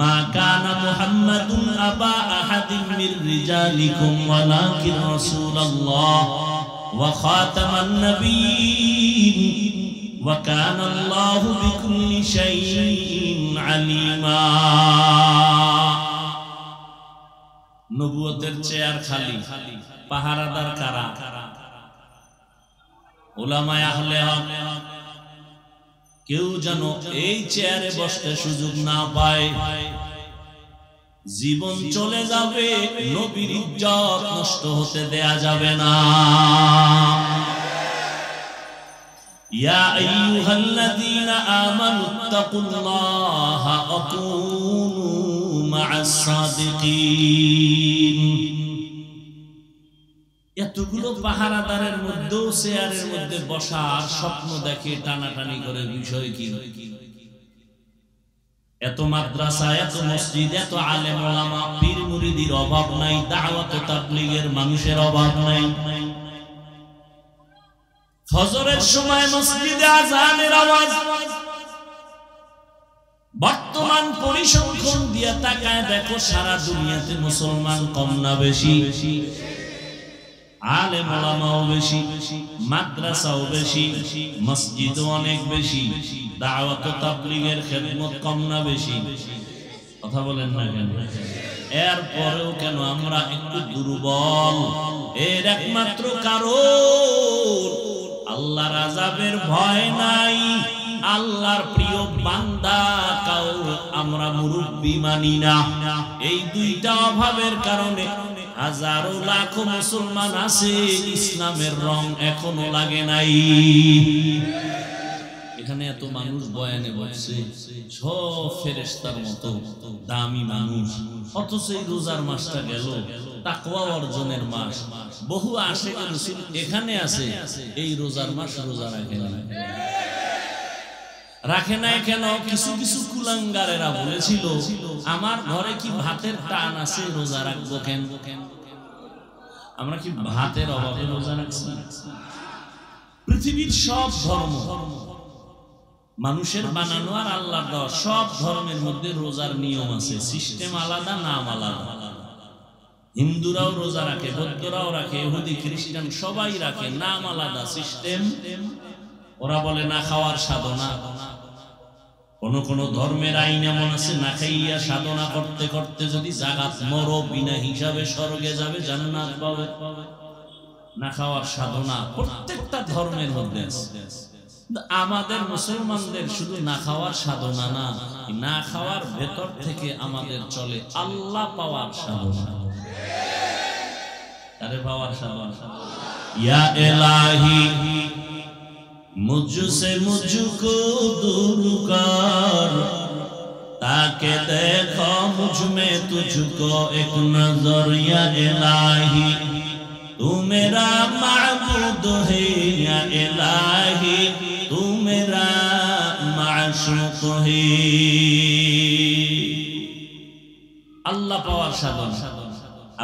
মা কানা মুহাম্মাদুন আবা আহাদিন মির রিজালিকুম রাসূলুল্লাহ, ওয়া খাতামান কানা আল্লাহু বিকুল্লি শাইইন আলিমা নবুয়তের চেয়ার খালি, পাহারাদার কারা? ওলামায় আহলে হক, কেউ যেন এই চেয়ারে বসতে সুযোগ না পায়। জীবন চলে যাবে, নবীর ইজ্জত নষ্ট হতে দেয়া যাবে না। يا أيها الذين آمنوا اتقوا الله وكونوا مع الصادقين এতগুলো পাহারাদারের মধ্যেও চেয়ারের মধ্যে বসার স্বপ্ন দেখে টানাটানি করে বিষয় কি এত মাদ্রাসা এত মসজিদ এত আলেম ওলামা পীর মুরিদির অভাব নাই দাওয়াত তাবলীগের মানুষের অভাব নাই ফজরের সময় মসজিদে আজানের আওয়াজ। বর্তমান পরিসংখ্যান দিয়ে তাকায় দেখো, সারা দুনিয়াতে মুসলমান কম না বেশি। আলেম ওলামাও বেশি, মাদ্রাসাও বেশি, মসজিদও অনেক বেশি, দাওয়াত তাবলীগের খেদমত কম না বেশি। কথা বলেন না কেন? এরপরেও কেন আমরা একটু দুর্বল? এর একমাত্র কারণ আল্লাহর আজাবের ভয় নাই। আল্লাহর প্রিয় বান্দা, কাউ আমরা মুরব্বী মানি না। এই দুইটা অভাবের কারণে হাজারো লাখ মুসলমান আছে, ইসলামের রং এখনও লাগে নাই। এখানে এত মানুষ বয়ানে বসছে, সব ফেরেস্তার মতো, দামি মানুষ। অথচ এই রোজার মাসটা গেল তাকওয়া অর্জনের মাস। বহু আসে রসুল এখানে আছে, এই রোজার মাস রোজা রাখে না রাখে নাই কেন? কিছু কিছু কুলাঙ্গারেরা বলেছিল, আমার ঘরে কি ভাতের টান আছে, রোজা রাখব কেন? আমরা কি ভাতের অভাবে রোজা রাখছি? পৃথিবীর সব ধর্ম, মানুষের বানানো আর আল্লাহ দেওয়া সব ধর্মের মধ্যে রোজার নিয়ম আছে। সিস্টেম আলাদা, নাম আলাদা। হিন্দুরাও রোজা রাখে, বৌদ্ধরাও রাখে, ইহুদি, খ্রিস্টান সবাই রাখে নাম আলাদা সিস্টেম ওরা বলে, না খাওয়ার সাধনা। কোন কোন ধর্মের আইন এমন আছে, না খাইয়া সাধনা করতে করতে যদি জাগাত মরো, বিনা হিসাবে স্বর্গে যাবে, জান্নাত পাবে। না খাওয়ার সাধনা প্রত্যেকটা ধর্মের মধ্যে আছে। আমাদের মুসলমানদের শুধু না খাওয়ার সাধনা না না খাওয়ার ভেতর থেকে আমাদের চলে আল্লাহ পাওয়ার সাধনা। তাকে দেখো এক নজর। এলাহি তু মেরা এলাহি।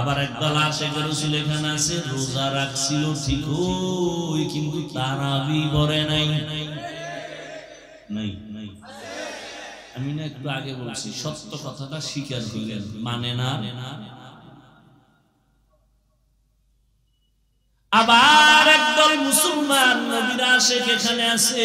আবার একদল আসে রসুল এখানে আছে, রোজা রাখছিল ঠিক কিন্তু তারাবি ভরে নাই। নাই। আমি না একটু আগে বলছি, সত্য কথাটা স্বীকার করলেন। মানে না? আবার একদল মুসলমান নবীরা আসে এখানে আছে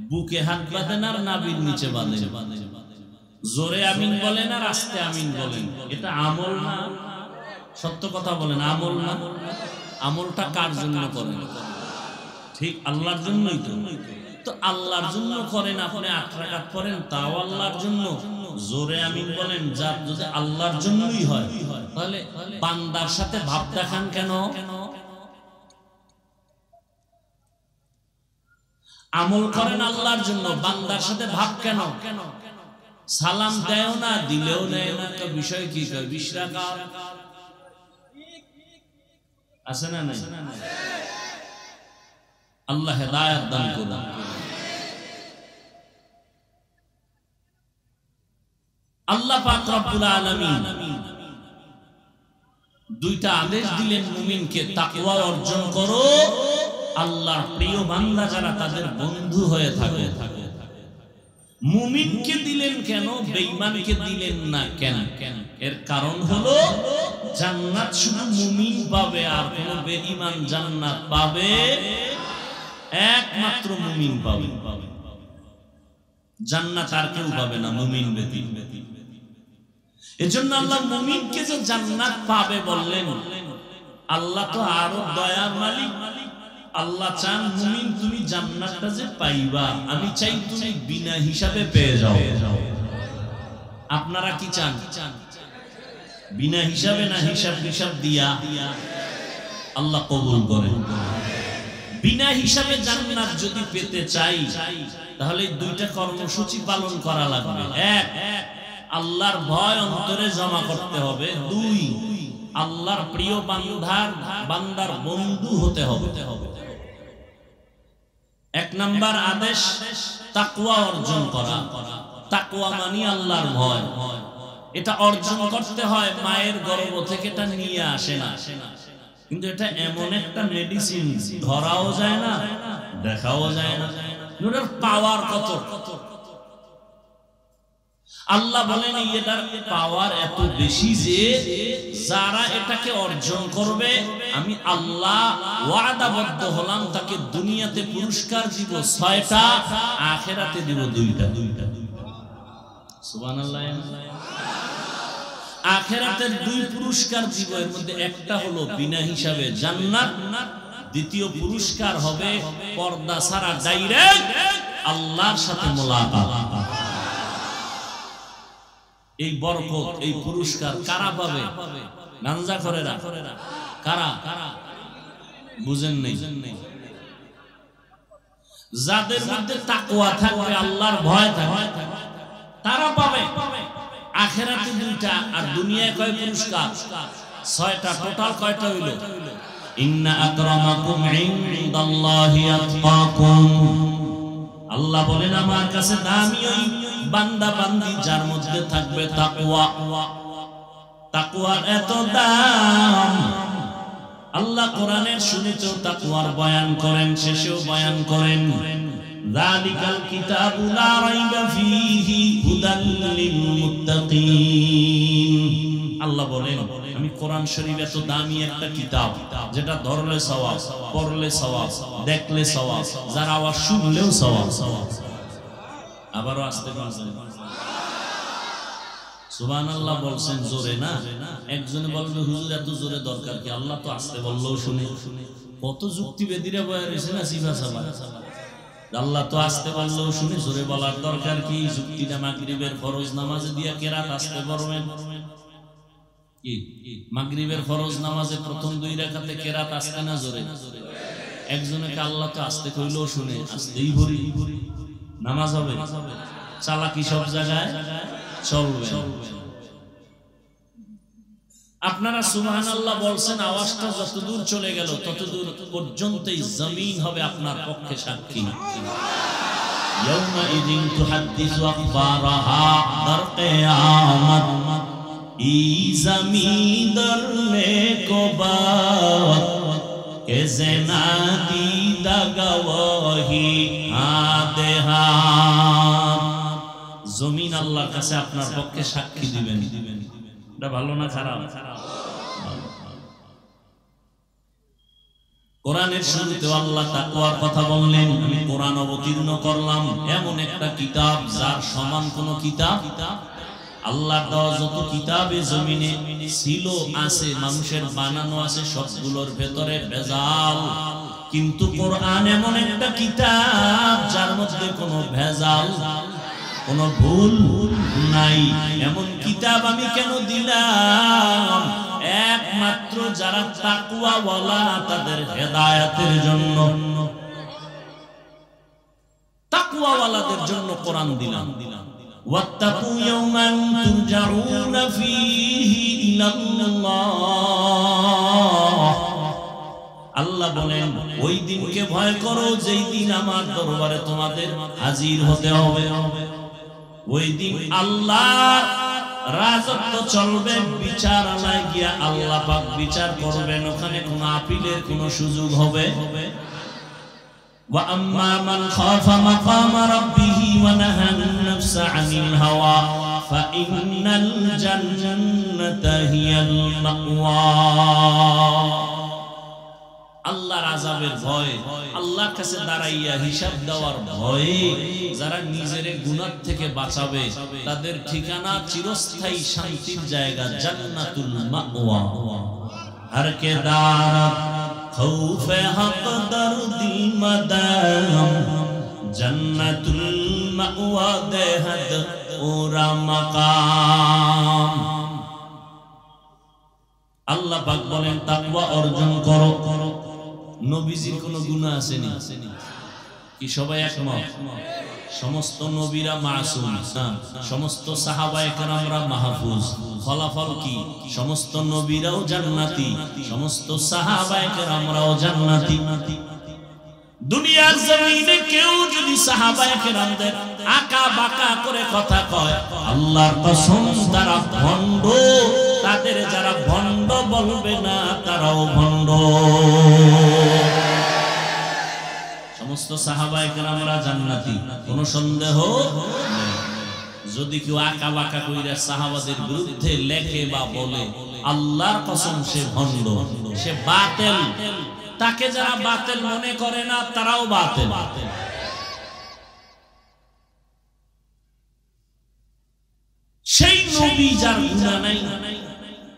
বুকে হাত বাঁধেন আর নাবির নিচে বাঁধেন। জোরে আমিন বলেন আর আস্তে আমিন বলেন। এটা আমল না। সত্য কথা বলেন, আমল না। আমলটা কার জন্য করেন? ঠিক আল্লাহর জন্যই তো। তো আল্লাহর জন্য করেন, আপনি আট করেন তাও আল্লাহর জন্য। জোরে আমিন বলেন যা যদি আল্লাহর জন্যই হয়, তাহলে বান্দার সাথে ভাব দেখান কেন? আমল করেন আল্লাহর জন্য, বান্দার সাথে ভাব কেন? সালাম দেও না, দিলেও নেয় না, তো বিষয় কি কয়? বিশ্রাকা আছে না নাই? আল্লাহ হেদায়াত দান করুন। আল্লাহ পাক রব্বুল আলামিন দুইটা আদেশ দিলেন মুমিনকে, তাকওয়া অর্জন করো। আল্লাহর প্রিয় বান্দা যারা তাদের বন্ধু হয়ে থাকে। মুমিনকে দিলেন কেন, বেঈমানকে দিলেন না কেন? কেন এর কারণ হলো, জান্নাত শুধু মুমিন পাবে আর কোন বেঈমান জান্নাত পাবে, একমাত্র মুমিন পাবে। জান্নাত আর কেউ পাবে না, মুমিন ব্যতীত এজন্য আল্লাহ মুমিনকে যে জান্নাত পাবে বললেন, আল্লাহ তো আরও দয়ার মালিক। আল্লাহ চান মুমিন তুমি জান্নাতটা যে পাইবা, আমি চাই তুমি বিনা হিসাবে পেয়ে যাও। আপনারা কি চান? বিনা হিসাবে না হিসাব হিসাব দিয়া আল্লাহ কবুল করেন বিনা হিসাবে জান্নাত যদি পেতে চাই, তাহলে দুইটা কর্মসূচি পালন করা লাগবে। এক, আল্লাহর ভয় অন্তরে জমা করতে হবে। দুই, আল্লাহর প্রিয় বান্দার বান্দার বন্ধু হতে হবে। এক নাম্বার আদেশ তাকুয়া অর্জন করা। তাকুয়া মানি আল্লাহর ভয়। এটা অর্জন করতে হয় মায়ের গর্ভ থেকে এটা নিয়ে আসে না। কিন্তু এটা এমন একটা মেডিসিন ধরাও যায় না, দেখাও যায় না। পাওয়ার পাওয়ার কত? আল্লাহ বলেন, এটার পাওয়ার এত বেশি যে যারা এটাকে অর্জন করবে, আমি আল্লাহ ওয়াদাবদ্ধ হলাম, তাকে দুনিয়াতে পুরস্কার দিব ছয়টা, আখেরাতে দিব দুইটা। দুইটা সুবহানাল্লাহ আখেরাতের দুই পুরস্কার দিব, এর মধ্যে একটা হলো বিনা হিসাবে জান্নাত, দ্বিতীয় পুরস্কার হবে পর্দা ছাড়া ডাইরেক্ট আল্লাহর সাথে মোলাকাত। এই বরকত, এই পুরস্কার কারা পাবে? গাঞ্জা করে কারা? বুঝেন নেই। যাদের মধ্যে তাকুয়া থাকবে, আল্লাহর ভয় থাকবে, তারা পাবে। আখেরাতে দুইটা আর দুনিয়ায় কয় পুরস্কার? ছয়টা, টোটাল কয়টা হইল? ইন্না আকরামাকুম ইনদাল্লাহি আতকাকুম আল্লাহ বলেন, আমার কাছে দামি ওই বান্দা বান্দি যার মধ্যে থাকবে তাকওয়া। তাকওয়ার এত দাম। আল্লাহ কোরআনের শুনেছেও তাকওয়ার বয়ান করেন, শেষেও বয়ান করেন। যালিকাল কিতাবু লা রাইবা ফীহি হুদাল লিল মুত্তাকিন। আল্লাহ বলেন, আমি কোরআন শরীফ এত দামি একটা কিতাব, যেটা ধরলে সওয়াব, পড়লে সওয়াব, দেখলে সওয়াব, যারা আওয়াজ শুনলেও সওয়াব। আবারও আসতে পারছেন? সুবান আল্লাহ বলছেন জোরে না? একজনে বলবে, হুজুর, এত জোরে দরকার কি? আল্লাহ তো আসতে বললেও শুনে। কত যুক্তি বেদিরা বয়া রয়েছে না সিভা সাবা আল্লাহ তো আসতে বললেও শুনে, জোরে বলার দরকার কি? যুক্তিটা মাগরিবের ফরজ নামাজে দিয়া কেরাত আসতে পারবেন। মাগরিবের ফরজ নামাজে প্রথম দুই রেখাতে কেরাত আসতে না জোরে একজনকে আল্লাহ তো আসতে কইলেও শুনে আসতেই ভরি নামাজ হবে চালাকি সব জায়গায় চলবে আপনারা সুবহান আল্লাহ বলছেন আওয়াজটা যতদূর চলে গেল ততদূর পর্যন্তই জমিন হবে আপনার পক্ষে সাক্ষী يومئذ تحدث أخبارها در قیامت जमींदर में को के सेना दी দগাওয়াহি আদেহা। জমিন আল্লাহর কাছে আপনার পক্ষে সাক্ষী দিবেন। এটা ভালো না খারাপ? কোরআনের শুরুতে আল্লাহ তাকওয়ার কথা বললেন, আমি কোরআন অবতীর্ণ করলাম। এমন একটা কিতাব যার সমান কোন কিতাব? আল্লাহর দেওয়া যত কিতাবে জমিনে ছিল, আছে, মানুষের বানানো আছে, সবগুলোর ভেতরে ভেজাল। কিন্তু কোরআন এমন একটা কিতাব যার মধ্যে কোনো ভেজাল, কোনো ভুল নাই। এমন কিতাব আমি কেন দিলাম? একমাত্র যারা তাকুয়া বলা তাদের হেদায়াতের জন্য। তাকুয়াওয়ালাদের জন্য কোরআন দিলাম দিলাম। واتقوا يوما ترجعون فيه إلى الله আল্লাহ বলেন ওই দিনকে ভয় করো যেই দিন আমার দরবারে তোমাদের হাজির হতে হবে ওই দিন আল্লাহ রাজত্ব চলবে বিচার আলায় গিয়া আল্লাহ পাক বিচার করবেন ওখানে কোনো আপিলের কোনো সুযোগ হবে وأما من خاف مقام ربه ونهى النفس عن الهوى فإن الجنة هي المأوى আল্লাহর আজাবের ভয় আল্লাহর কাছে দাঁড়াইয়া হিসাব দেওয়ার ভয়ে যারা নিজের গুণার থেকে বাঁচাবে তাদের ঠিকানা চিরস্থায়ী শান্তির জায়গা জান্নাতুল মাওয়া আর কে দাঁড়া خوف حق در دی مدام جنت المعوى دہد اورا আল্লাহ পাক বলেন, তাকওয়া অর্জন করো। নবীজির কোনো গুনাহ আছে নি? কি সবাই একমত? সমস্ত নবীরা মাসুম না সমস্ত সাহাবায়ে কেরামরা মাহফুজ। ফলাফল কি? সমস্ত নবীরাও জান্নাতি, সমস্ত সাহাবায়ে কেরামরাও জান্নাতি। দুনিয়ার জমিনে কেউ যদি সাহাবায়ে কেরামদের আকা বাকা করে কথা কয়, আল্লাহর কসম, তারা ভণ্ড। তাদের যারা ভণ্ড বলবে না, তারাও ভণ্ড। সমস্ত সাহাবায়ে কেরামরা জান্নাতি। কোনো সন্দেহ? যদি কেউ আঁকা বাঁকা কইরা সাহাবাদের বিরুদ্ধে লেখে বা বলে, আল্লাহর কসম সে ভণ্ড, সে বাতেল। তাকে যারা বাতেল মনে করে না, তারাও বাতেল। সেই নবী যার গুণা নাই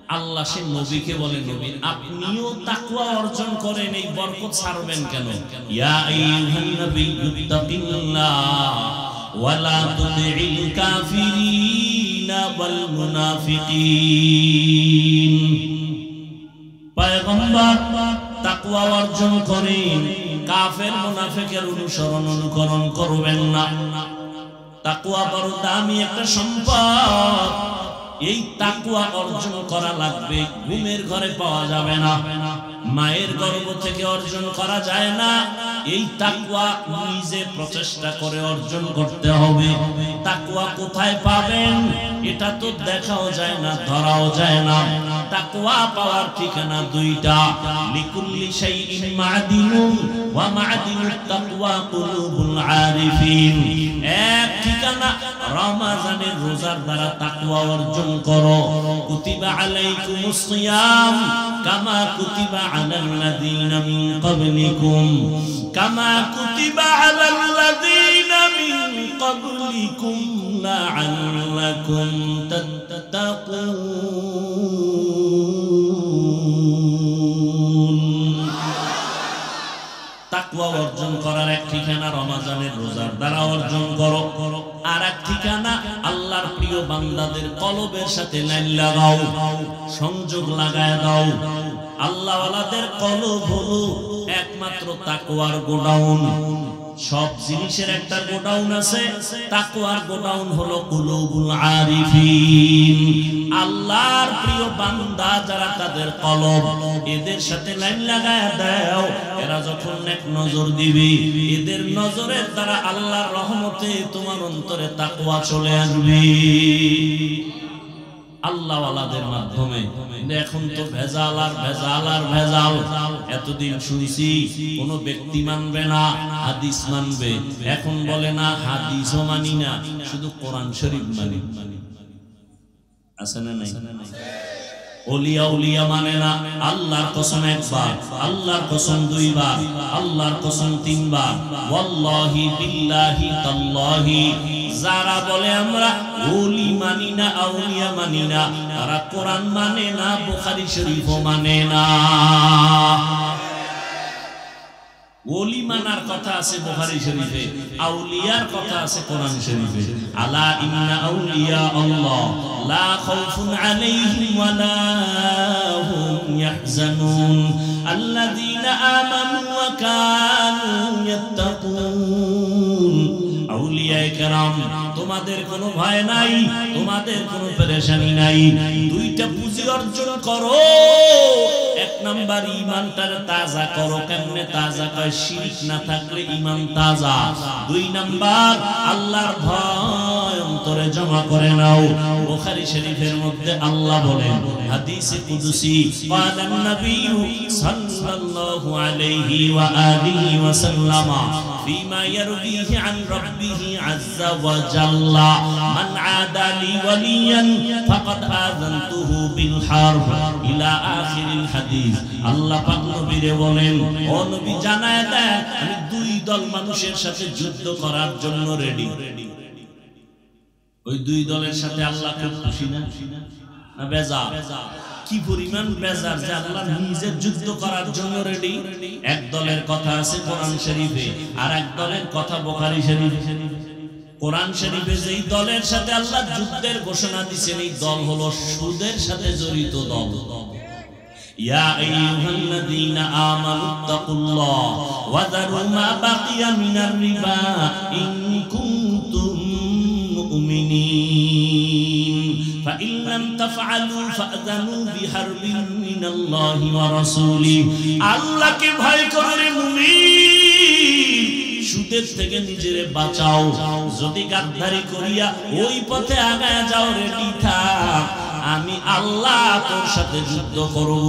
আল্লাহ সে নবীকে বলে, নবী, আপনিও তাকুয়া অর্জন করেন, এই বরকত ছাড়বেন কেন? তাকওয়া অর্জন করেন অনুসরণ করবেন না। তাকওয়া বড় দামি একটা সম্পদ। এই তাকুয়া অর্জন করা লাগবে, ঘুমের ঘরে পাওয়া যাবে না। মায়ের গর্ভ থেকে অর্জন করা যায় না। এই তাকুয়া নিজে প্রচেষ্টা করে অর্জন করতে হবে। তাকুয়া কোথায় পাবেন? এটা তো দেখাও যায় না, ধরাও যায় না। তাকুয়া পাওয়ার ঠিকানা দুইটা। লিকুল্লি শাইইন মাদিনুন ওয়া মাদিনুত তাকওয়া কুলুবুল আরিফিন। এক ঠিকানা রমাজানের রোজার দ্বারা তাকওয়া অর্জন করো। কুতিবা আলাইকুমুস সিয়াম কামা কুতিবা আলাল্লাযীনা মিন ক্বাবলিকুম কামা কুতিবা আলাল্লাযীনা মিন ক্বাবলিকুম লাআল্লাকুম তাত্তাকুন। তাকওয়া অর্জন করার এক ঠিকানা রমাজানের রোজার দ্বারা অর্জন করো। আর এক ঠিকানা আল্লাহর প্রিয় বান্দাদের কলবের সাথে লাইন লাগাও সংযোগ লাগায় দাও। আল্লাহওয়ালাদের কলব হলো একমাত্র তাকওয়ার গোডাউন। সব জিনিসের একটা গোডাউন আছে। তাকওয়ার গোডাউন হলো কুলুবুল আরিফিন। আল্লাহর প্রিয় বান্দা যারা তাদের কলব, এদের সাথে লাইন লাগায় দাও। এরা যখন এক নজর দিবে, এদের নজরের দ্বারা আল্লাহর রহমতে তোমার অন্তরে তাকওয়া চলে আসবে। আল্লাহ আল্লাহদের মাধ্যমে এখন তো ভেজাল আর ভেজাল আর ভেজাল। এতদিন শুনছি, কোন ব্যক্তি মানবে না, হাদিস মানবে। এখন বলে না, হাদিসও মানি না, শুধু কোরআন শরীফ মানি। আছে না নাই? ওলিয়া উলিয়া মানে না, আল্লাহর কসম একবার, আল্লাহর কসম দুইবার, আল্লাহর কসম তিনবার। ওয়াল্লাহি বিল্লাহি তাল্লাহি। যারা বলে আমরা ওলি মানি না, আউলিয়া মানি না, তারা কোরআন মানে না, বুখারী শরীফও মানে না। ওলি মানার কথা আছে বুখারী শরীফে, আউলিয়ার কথা আছে কোরআন শরীফে। আলা ইন্না আউলিয়া আল্লাহ, লা খাউফুন আলাইহিম হুম ইয়াহজানুন। আল্লাযীনা আমানু ওয়া কানু আউলিয়ায়ে কেরাম, তোমাদের কোনো ভয় নাই, তোমাদের কোনো পেরেশানি নাই, দুইটা পুঁজি অর্জন করো। এক নাম্বার ইমানটার তাজা করো, কেমনে তাজা কয়? শিরিক না থাকলে ইমান তাজা। দুই নাম্বার, আল্লাহর ভয়। অন্তরে জমা করে নাও বুখারী শরীফের মধ্যে আল্লাহ বলেন হাদিসে কুদসি قال النبي صلى الله عليه واله وسلم فيما يرويه عن ربه عز وجل من عادى لي وليا فقد آذنته بالحرب إلى آخر الحديث আল্লাহ পাক নবীরে বলেন ও নবী জানায় দেন আমি দুই দল মানুষের সাথে যুদ্ধ করার জন্য রেডি ওই দুই দলের সাথে আল্লাহ খুব খুশি না? না বেজা কি পরিমাণ বেজার যে আল্লাহ নিজে যুদ্ধ করার জন্য রেডি এক দলের কথা আছে কোরআন শরীফে, আর এক দলের কথা বোখারি শরীফে। কোরআন শরীফে যেই দলের সাথে আল্লাহ যুদ্ধের ঘোষণা দিয়েছেন এই দল হলো সুদের সাথে জড়িত দল। ইয়া আইয়ুহাল্লাযীনা আমানু তাকুল্লাহ ওয়া যারু মা বাকিয়া মিনার রিবা ইন কুনতুম فإن لم تفعلوا فأذنوا بحرب من الله ورسوله الله কে ভয় করে মুমিন সুদের থেকে নিজেরে বাঁচাও যদি গাদ্দারি করিয়া ওই পথে আগায় যাও রেডি থাক আমি আল্লাহ তোর সাথে যুদ্ধ করব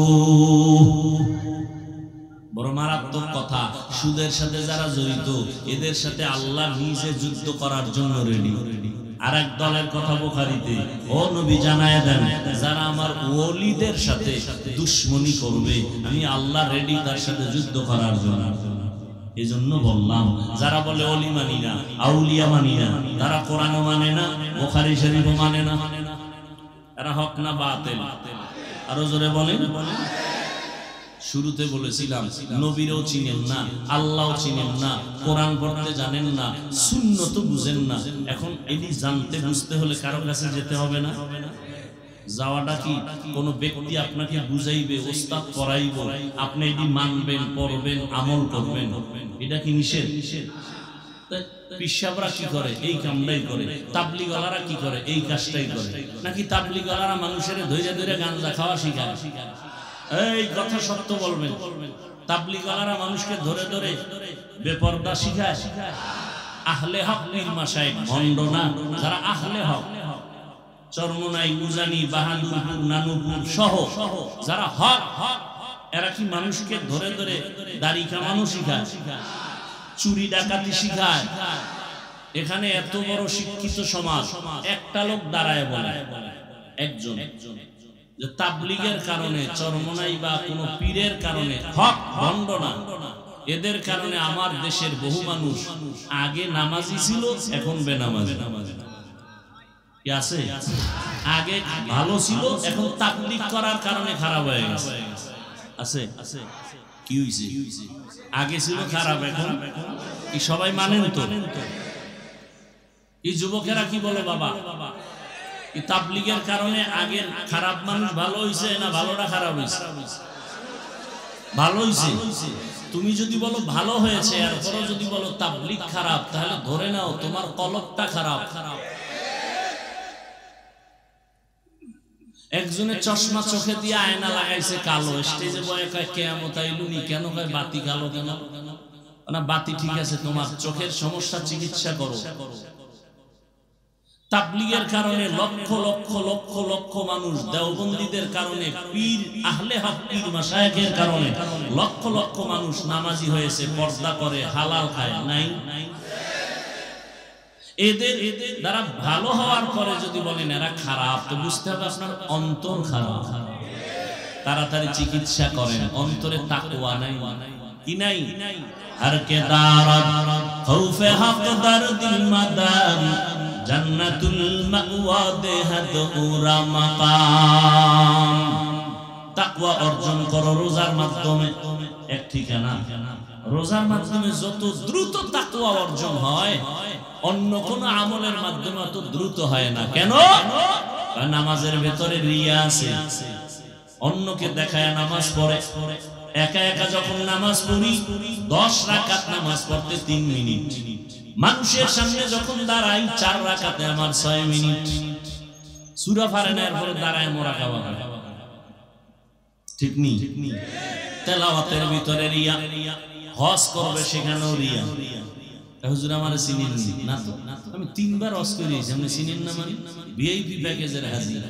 বড় মারাত্মক কথা সুদের সাথে যারা জড়িত এদের সাথে আল্লাহ নিজে যুদ্ধ করার জন্য রেডি আর এক দলের কথা বোখারিতে, ও নবী জানায় দেন, যারা আমার ওলিদের সাথে দুশ্মনী করবে, আমি আল্লাহ রেডি তার সাথে যুদ্ধ করার জন্য। এই জন্য বললাম, যারা বলে অলি মানি না, আউলিয়া মানি না, তারা কোরআনও মানে না, বোখারি শরীফও মানে না। এরা হক না বাতেল? আরও জোরে বলেন। শুরুতে বলেছিলাম, নবীরও চিনেন না, আল্লাহও চিনেন না, কোরআন পড়তে জানেন না শূন্য তো বুঝেন না। এখন এটি জানতে বুঝতে হলে কারও কাছে যেতে হবে না। যাওয়াটা কি? কোনো ব্যক্তি আপনাকে বুঝাইবে, ওস্তাদ করাইব আপনি এটি মানবেন, পড়বেন, আমল করবেন। এটা কি নিষেধ? পিসাবরা কি করে? এই কামটাই করে। তাবলিগলারা কি করে? এই কাজটাই করে। নাকি তাবলিগলারা মানুষের ধৈর্য ধরে গাঞ্জা খাওয়া শিখায়? এই কথা সত্য বলবেন তাবলিগলারা মানুষকে ধরে ধরে বেপরদা শিখায়। আহলে হক পীর মাসায় ভণ্ড না, যারা আহলে হক। চরমনাই, উজানি বাহাদুরপুর নানুপুর সহ যারা হক হক এরা কি মানুষকে ধরে ধরে দাড়ি কামানো শিখায়? চুরি ডাকাতি শিখায়? এখানে এত বড় শিক্ষিত সমাজ, একটা লোক দাঁড়ায় বলে একজন একজন। যে তাবলিগের কারণে চরমনাই বা কোনো পীরের কারণে হক ভণ্ড না। এদের কারণে আমার দেশের বহু মানুষ আগে নামাজি ছিল এখন বেনামাজি। কি আছে? আগে ভালো ছিল এখন তাবলিগ করার কারণে খারাপ হয়ে গেছে। আছে? কি হইছে? আগে ছিল খারাপ এখন কি সবাই মানেন তো? এই যুবকেরা কি বলে বাবা? তাবলিগের কারণে আগে খারাপ মানুষ ভালো হইছে না ভালোটা খারাপ হইছে? ভালো হইছে? তুমি যদি বলো ভালো হয়েছে, এরপরও যদি বলো তাবলিগ খারাপ, তাহলে ধরে নাও তোমার কলকটা খারাপ। খারাপ একজনের চশমা চোখে দিয়ে আয়না লাগাইছে কালো, স্টেজে বয়ে কয় কেমত আইলুনি? কেন কয়, বাতি কালো কেন? না, বাতি ঠিক আছে, তোমার চোখের সমস্যা চিকিৎসা করো। তাবলিগের কারণে লক্ষ লক্ষ লক্ষ লক্ষ মানুষ দেওবন্দীদের কারণে পীর, আহলে হক, পীর মাসায়েকের কারণে লক্ষ লক্ষ মানুষ নামাজি হয়েছে, পর্দা করে, হালাল খায়। নাই? এদের এদের দ্বারা ভালো হওয়ার পরে যদি বলেন, এরা খারাপ তো বুঝতে হবে আপনার অন্তর খারাপ। তাড়াতাড়ি চিকিৎসা করেন, অন্তরে তাকওয়া নাই। কি নাই? হর কে দারদ খৌফে হক দরদিল মাদাম জান্নাতুল অর্জন করো রোজার মাধ্যমে। এক ঠিকানা, রোজার মাধ্যমে যত দ্রুত তাকওয়া অর্জন হয়, অন্য কোন আমলের মাধ্যমে অত দ্রুত হয় না। কেন? নামাজের ভেতরে রিয়া আছে। অন্যকে দেখায় নামাজ পড়ে। একা একা যখন নামাজ পড়ি, দশ রাকাত নামাজ পড়তে তিন মিনিট। মানুষের সামনে যখন দাঁড়াই, চার রাকাতে আমার ছয় মিনিট। সুরা ফারে ফারেনার পরে দাঁড়ায় মোরা খাওয়া ঠিক নি? তেলাওয়াতের ভিতরে রিয়া, হজ করবে সেখানেও রিয়া। হুজুর আমার না তো? আমি তিনবার অস করিয়েছি আপনি চিনেন না মানে? ভিআইপি প্যাকেজের হাজির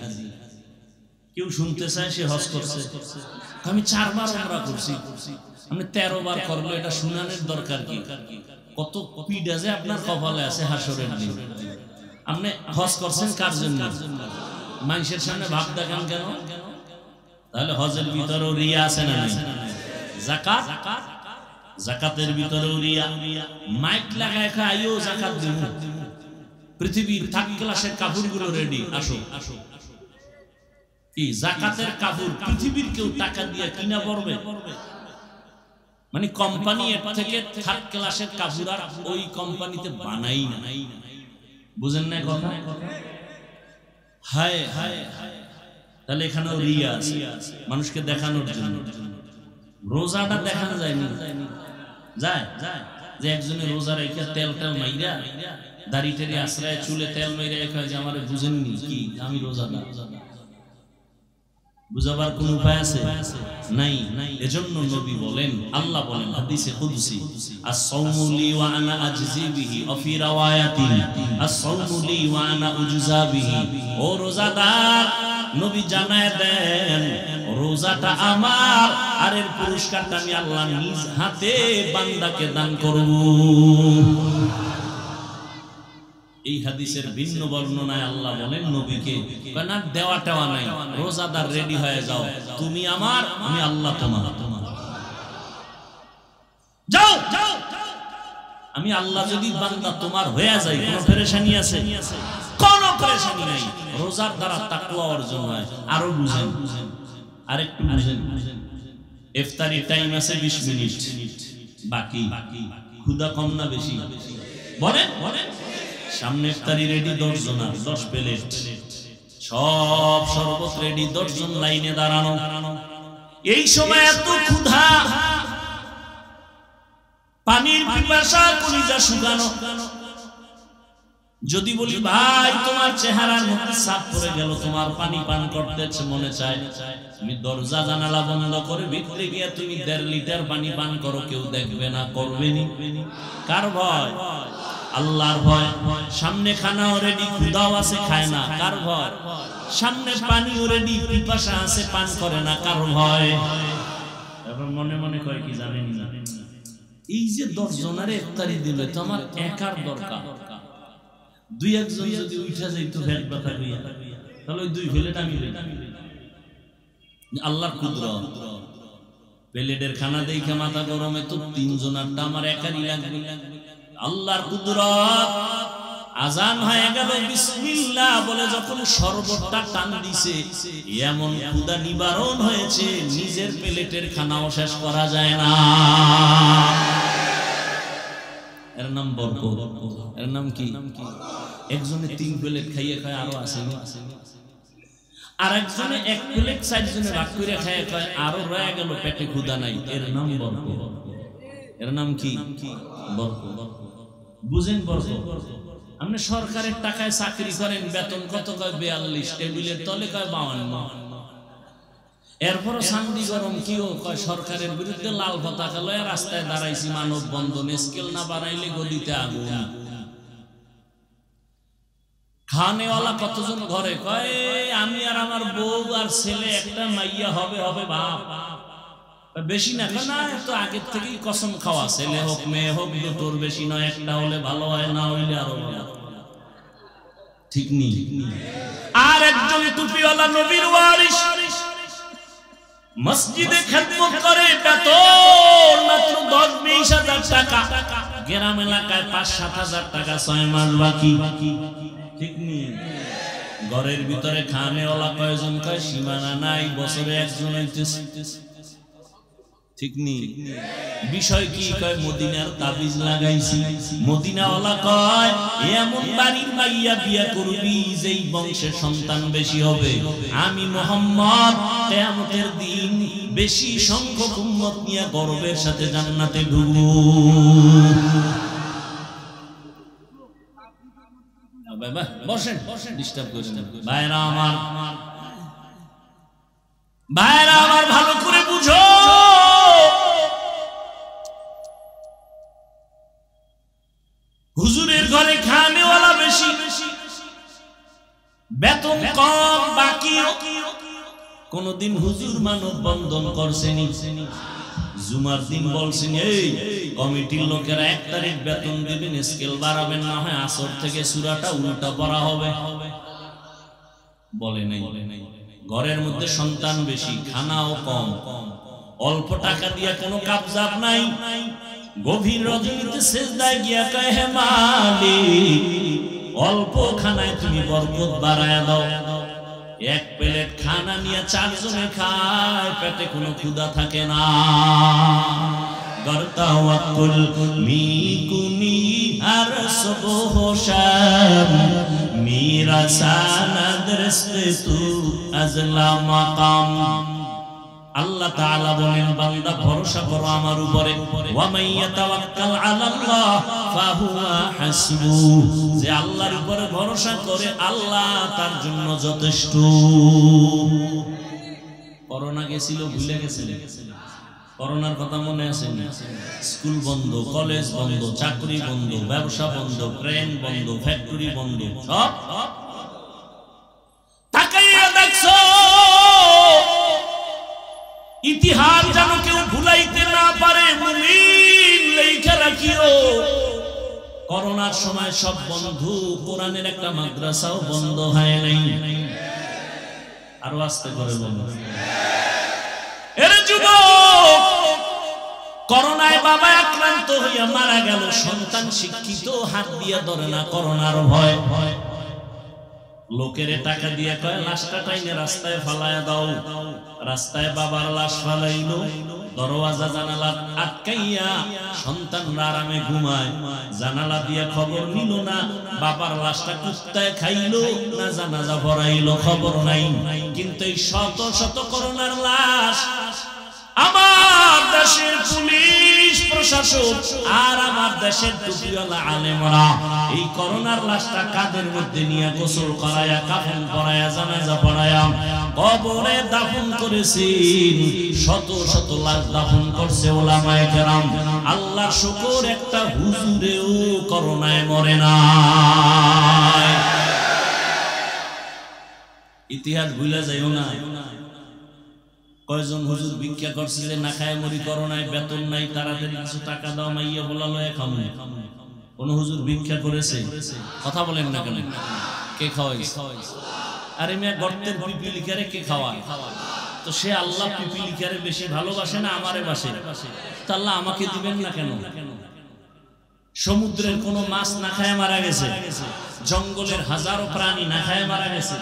কেউ শুনতে চায়, সে হজ করছে। আমি চারবার আমরা করছি। আমি তেরো বার করল এটা শুনানোর দরকার কি? কত পিডা যে আপনার কপালে আছে, হাসরের দিন। আপনি হজ করছেন কার জন্য? মানুষের সামনে ভাব দেখান কেন? তাহলে হজের ভিতরেও রিয়া আছে না জাকাত? জাকাতের ভিতরেও রিয়া। মাইক লাগায় খাইও জাকাত দিব পৃথিবীর থাক ক্লাসের কাপড়গুলো রেডি আসো। আসো জাকাতের কাপড় পৃথিবীর কেউ টাকা দিয়ে কিনা পড়বে? মানে কোম্পানি এর থেকে থার্ড ক্লাসের কাপড় আর ওই কোম্পানিতে বানাই না। বুঝেন না কথা? হায় হায় তাহলে এখানেও রিয়া আছে। মানুষকে দেখানোর জন্য। রোজাটা দেখানো যায়নি। যায় যায়। যে একজনে রোজা রেখে তেল টেল মাইরা দাড়ি টেরি আশ্রয় চুলে তেল মাইরা যে আমার বুঝেননি কি? আমি রোজাটা বুঝাবার কোন উপায় আছে? নাই। এজন্য নবী বলেন, আল্লাহ বলেন হাদিসে কুদসি, আস-সাওমু লি ওয়া আনা আজজি বিহি ওয়া ফি রাওয়ায়াতিন, আস-সাওমু লি ওয়া আনা উজজা বিহি। ও রোজাদার, নবী জানায় দেন, রোজাটা আমার, আর এর পুরস্কারটা আমি আল্লাহ নিজ হাতে বান্দাকে দান করব। এই হাদিসের ভিন্ন বর্ণনায় আল্লাহ বলেন নবীকে দেওয়া টেওয়া নাই, রোজাদার রেডি হয়ে যাও। তুমি আমার, আমি আল্লাহ তোমার। যাও আমি আল্লাহ যদি বান্দা তোমার হয়ে যাই, কোনো পেরেশানি আছে? কোন পেরেশানি নাই। রোজার দ্বারা তাকওয়া অর্জন হয়। আরও বুঝেন, আরেকটু বুঝেন। ইফতারি টাইম আছে 20 মিনিট। বাকি? ক্ষুধা কম না বেশি? বলেন বলেন। সামনে ইফতারি রেডি দশ জন আর দশ প্লেট সব শরবত রেডি দশ জন লাইনে দাঁড়ানো। এই সময় এত ক্ষুধা। পানির পিপাসা, কলিজা শুকানো। যদি বলি, ভাই, তোমার চেহারার মধ্যে সাপ পড়ে গেল, তোমার পানি পান করতে মনে চায়। তুমি দরজা জানালা বন্ধ করে ভিতরে গিয়ে তুমি দেড় লিটার পানি পান করো, কেউ দেখবে না, করবে নি? কার ভয়? আল্লাহর ভয়। সামনে খানাও রেডি ক্ষুদাও আছে, খায় না। কার ভয়? সামনে পানিও রেডি পিপাসা আছে, পান করে না। কার ভয়? এখন মনে মনে কয় কি জানেন? এই যে দশ জনের ইফতারি দিলে তো আমার একার দরকার। দুই একজন যদি উঠা যাইত ভেট ব্যথা হইয়া তাহলে ওই দুই প্লেট আমি আল্লাহর কুদরত। প্লেটের খানা দেখে মাথা গরমে, তো তিনজনারটা আমার একারই লাগবে। আল্লাহর কুদরত আজান হয়ে গেল, বিসমিল্লাহ বলে যখন শরবতটা টান দিছে, এমন ক্ষুদা নিবারণ হয়েছে, নিজের প্লেটের খানাও শেষ করা যায় না। এর নাম বরক এর নাম কি? একজনে তিন প্লেট খাইয়ে খায়, আরও আছে আর একজনে এক প্লেট চারজনে ভাগ করে খায় খায়, আরও রয়ে গেল, পেটে ক্ষুদা নাই। এর নাম বরক এর নাম কি? বরক বুঝেন বরক আপনি সরকারের টাকায় চাকরি করেন, বেতন কত কয়? বিয়াল্লিশ, টেবিলের তলে কয়? বাউন্ন এরপরও শান্তি গরম, কিও কয়? সরকারের বিরুদ্ধে লাল পতাকা লয়ে রাস্তায় দাঁড়াইছি, মানব বন্ধন স্কেল না বাড়াইলে গদিতে আগুন। খানেওয়ালা কতজন ঘরে কয় আমি আর আমার বউ আর ছেলে একটা মাইয়া হবে হবে বাপ। বেশি না না তো আগের থেকেই কসম খাওয়া, ছেলে হোক, মেয়ে হোক, দুটোর বেশি নয় একটা হলে ভালো হয়, না হইলে আরও ঠিক নেই আর একজন টুপিওয়ালা নবীর ওয়ারিস মসজিদে খেদমত করে, বেতন মাত্র দশ বিশ হাজার টাকা। গ্রাম এলাকায় পাঁচ সাত হাজার টাকা ছয় মাস বাকি। ঠিক নেই ঘরের ভিতরে খানেওয়ালা কয়জন কয়, সীমানা নাই, বছরে একজন হইতেছে। ঠিক নেই বিষয় কি? কয় মদিনার তাবিজ লাগাইছি। মদিনাওয়ালা কয় এমন বাড়ির মাইয়া বিয়া করবি যেই বংশের সন্তান বেশি হবে। আমি মোহাম্মদ কিয়ামতের দিন বেশি সংখ্যক উম্মত নিয়ে গর্বের সাথে জান্নাতে ঢুকবো। বসেন বসেন। ডিস্টার্ব করেন ভাইরা আমার ভাইরা আমার ভালো করে বুঝো। ঘরে খানেওয়ালা বেশি। বেতন কম, বাকি। কোনদিন হুজুর মানব বন্ধন করছেনি। জুমার দিন বলছেন, এই, কমিটির লোকেরা এক তারিখ বেতন দেবেন, স্কেল বাড়াবেন, না হয় আসর থেকে সুরাটা উল্টা পড়া হবে। বলে নাই। ঘরের মধ্যে সন্তান বেশি, খানাও কম। অল্প টাকা দিয়ে কোনো কাপ জাপ নাই। গভীর রজনীতে সেজদায় গিয়া কয় অল্প খানায় তুমি বরকত বাড়ায় দাও। এক প্লেট খানা নিয়ে চারজনে খায়, পেটে কোনো ক্ষুধা থাকে না। গর্তাওয়াকুল মিকুনি আর সবহশাম মেরা সানাদ রস্তে তু আজলা মাকাম। আল্লাহ তাআলা বলেন, বান্দা ভরসা করো আমার উপরে। ওয়া মাইয়া তাওয়াক্কাল আলাল্লাহ, ফাহুয়া হাসবু। যে আল্লাহর উপরে ভরসা করে, আল্লাহ তার জন্য যথেষ্ট। করোনা গেছিল, ভুলে গেছিল করোনার কথা মনে আছে? স্কুল বন্ধ, কলেজ বন্ধ, চাকরি বন্ধ, ব্যবসা বন্ধ, ট্রেন বন্ধ, ফ্যাক্টরি বন্ধ, সব করোনার সময় সব বন্ধু, কোরআনের একটা মাদ্রাসাও বন্ধ হয় নাই। আরও আস্তে করে বন্ধ আক্রান্ত হইয়া মারা গেল, সন্তান শিক্ষিত, হাত দিয়া ধরে না করোনার ভয়। ভয় লোকের টাকা রাস্তায় দাও। রাস্তায় বাবার লাশ ফালাইলো। দরওয়াজা জানালা আটকাইয়া সন্তানরা আরামে ঘুমায়। জানালা দিয়া খবর নিল না, বাবার লাশটা কুত্তায় খাইলো না জানাজা পড়াইলো খবর নাই। কিন্তু এই শত শত করোনার লাশ আমার দেশের পুলিশ প্রশাসন আর আমার দেশের টুপিওয়ালা আলেমরা। এই করোনার লাশটা কাদের মধ্যে নিয়ে গোসল করায়া, কাফন পরায়া, জানাজা পড়ায়া কবরে দাফন করেছেন শত শত লাশ দাফন করছে ওলামায়ে কেরাম। আল্লাহ শুকর একটা হুজুরেও করোনায় মরে না ইতিহাস ভুলে যাইও না। কয়জন হুজুর ভিক্ষা করছে যে না খায় মরি করোনায় বেতন নাই, তাড়াতাড়ি কিছু টাকা দাও, মাইয়া বলালো এখন কোন হুজুর ভিক্ষা করেছে? কথা বলেন না কেন? কে খাওয়াই আরে মেয়ে, গর্তের পিপিলিকারে কে খাওয়ায়? তো সে আল্লাহ পিপিলিকারে বেশি ভালোবাসে না আমারে বাসে? তা আল্লাহ আমাকে দিবেন না কেন? সমুদ্রের কোন মাছ না খায় মারা গেছে। জঙ্গলের হাজারো প্রাণী না খায় মারা গেছে।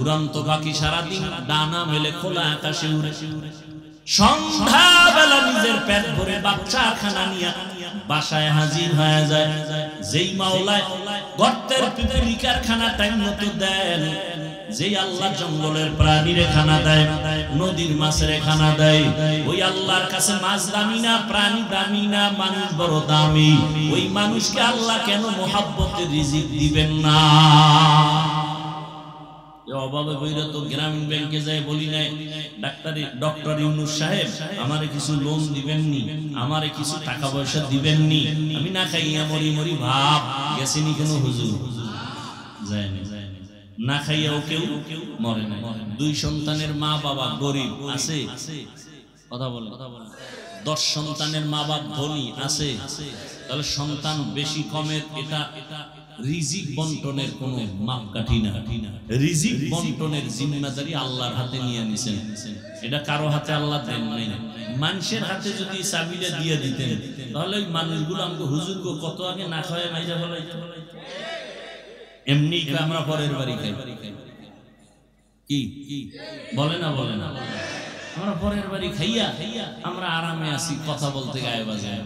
উড়ন্ত পাখি সারাদিন ডানা মেলে খোলা আকাশে উড়ে। সন্ধ্যাবেলা নিজের পেট ভরে বাচ্চা খানা বাসায় হাজির হয়ে যায়। যেই মাওলায় গর্তের খানা টাইম মতো দেন, যেই আল্লাহ জঙ্গলের প্রাণীরে খানা দেয়, নদীর মাছের খানা দেয়, ওই আল্লাহর কাছে মাছ দামি না, প্রাণী দামি না, মানুষ বড় দামি, ওই মানুষকে আল্লাহ কেন মোহাব্বতের রিজিক দিবেন না? অভাবে বইরা গ্রামীণ ব্যাংকে যাই বলি নাই। ডক্টর ইউনুস সাহেব, আমারে কিছু লোন আমারে কিছু টাকা পয়সা দিবেননি। আমি না খাইয়া মরি মরি ভাব, গেছিনি কেন হুজুর? না খাইয়াও কেউ মরে দুই সন্তানের মা বাবা গরিব আছে? কথা বলে কথা বলে দশ সন্তানের মা বাপ ধনী আছে? তাহলে সন্তান বেশি কমের, এটা রিজিক বন্টনের মাপকাঠি না। রিজিক বন্টনের জিম্মাদারি আল্লাহর হাতে নিয়ে নিছেন। এটা কারও হাতে আল্লাহ দেন নাই। মানুষের হাতে যদি চাবিটা দিয়ে দিতেন, তাহলে ওই মানুষগুলো আমাকে হুজুর কত আগে না খাওয়ায় মাইজা বলে এমনি আমরা পরের বাড়ি খাই। কি? বলে না বলে না। আমরা পরের বাড়ি খাইয়া আমরা আরামে আছি, কথা বলতে গায়ে বাজায়।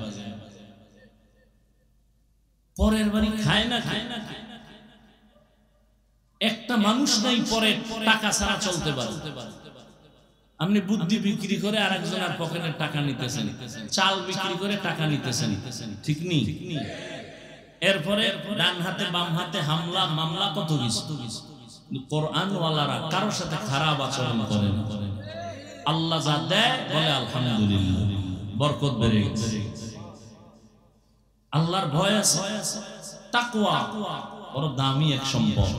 পরের বাড়ি খায় না খায় না একটা মানুষ নাই, পরে টাকা ছাড়া চলতে পারে। আপনি বুদ্ধি বিক্রি করে আর একজনের পকেটের টাকা নিতেছেন। চাল বিক্রি করে টাকা নিতেছেন। ঠিক নেই? এরপরে ডান হাতে, বাম হাতে হামলা, মামলা, কত কিছু? কোরআন কারোর সাথে খারাপ আচরণ করে না। আল্লাহ যা দেয় বলে আলহামদুলিল্লাহ। বরকত বেড়ে গেছে। আল্লাহর ভয় আছে। তাকওয়া বড় দামি এক সম্পদ।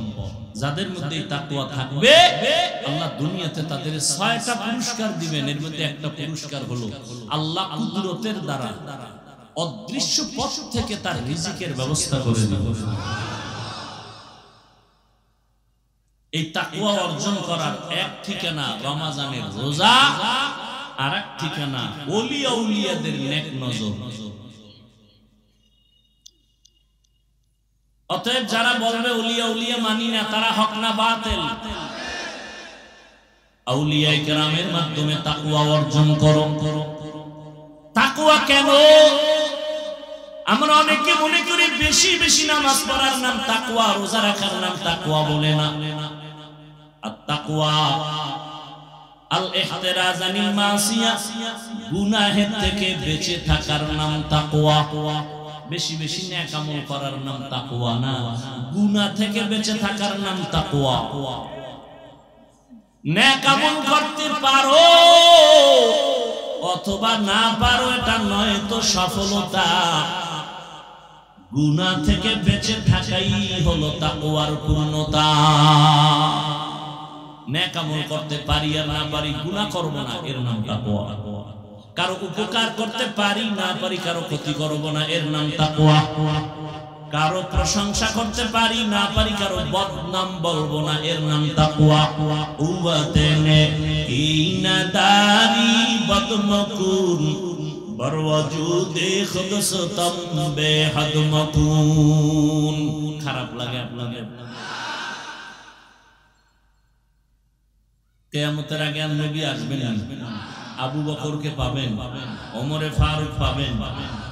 যাদের মধ্যে তাকুয়া থাকবে, আল্লাহ দুনিয়াতে তাদের ছয়টা পুরস্কার দিবেন। এর মধ্যে একটা পুরস্কার হলো আল্লাহ কুদরতের দ্বারা অদৃশ্য পথ থেকে তার রিজিকের ব্যবস্থা করে দিবেন। এই তাকুয়া অর্জন করার এক ঠিকানা রমাজানের রোজা আর এক ঠিকানা ওলিয়া উলিয়াদের নেক নজর। অতএব যারা বলবে, উলিয়া উলিয়া মানি না, তারা হক না, বাতেল। আউলিয়া কেরামের মাধ্যমে তাকুয়া অর্জন করো। তাকুয়া কেন? আমরা অনেকে মনে করি বেশি বেশি নামাজ পড়ার নাম তাকুয়া রোজা রাখার নাম তাকুয়া বলে না। আর তাকুয়া আল ইহতিরাজ আনিল মাসিয়া, গুনাহের থেকে বেঁচে থাকার নাম তাকওয়া। বেশি বেশি নেক আমল করার নাম তাকওয়া না। গুনা থেকে বেঁচে থাকার নাম তাকওয়া। নেক আমল করতে পারো, অথবা না পারো, এটা নয় তো সফলতা। গুনা থেকে বেঁচে থাকাই হলো তাকওয়ার পূর্ণতা। নেক আমল করতে পারি আর না পারি গুনা করব না, এর নাম তাকওয়া। কারও উপকার করতে পারি, না পারি কারও ক্ষতি করব না, এর নাম তাকওয়া। কারও প্রশংসা করতে পারি, না পারি কারও বদনাম বলব না, এর নাম তাকওয়া। উবাতেনে কিনা দারি বদমকুন, বরওয়াজুদে খুদসতম বেহদ মকুন খারাপ লাগে আপনাদের। কেয়ামতের আগে নবী আসবেন আবু বকরকে পাবেন, ওমরে ফারুক পাবেন,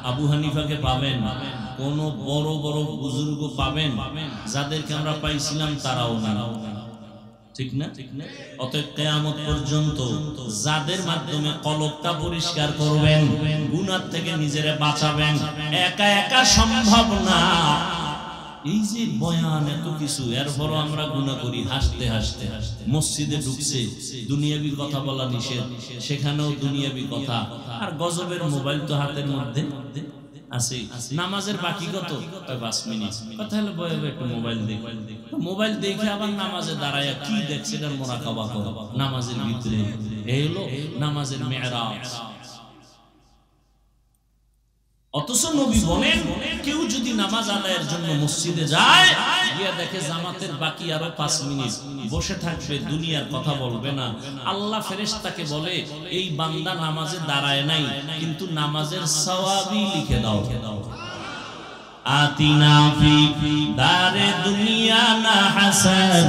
আবু হানিফাকে পাবেন, কোন বড় বড় বুজুর্গ পাবেন যাদেরকে আমরা পাইছিলাম তারাও না ঠিক না? অতএব কেয়ামত পর্যন্ত যাদের মাধ্যমে কলকটা পরিষ্কার করবেন, গুনার থেকে নিজেরা বাঁচাবেন, একা একা সম্ভব না। এই যে বয়ান, এত কিছু, এরপরও আমরা গুণা করি, হাসতে হাসতে। মসজিদে ঢুকছে, দুনিয়াবি কথা বলা নিষেধ, সেখানেও দুনিয়াবি কথা। আর গজবের মোবাইল তো হাতের মধ্যে। নামাজের বাকি অথচ নবী বলেন, কেউ যদি নামাজ আদায়ের জন্য মসজিদে যায় দেখে জামাতের বাকি আরও পাঁচ মিনিট বসে থাকবে, দুনিয়ার কথা বলবে না। আল্লাহ ফেরেশতাকে বলে, এই বান্দা নামাজে দাঁড়ায় নাই, কিন্তু নামাজের সওয়াবই লিখে দাও। আতিনা ফি দারে দুনিয়া না হাসান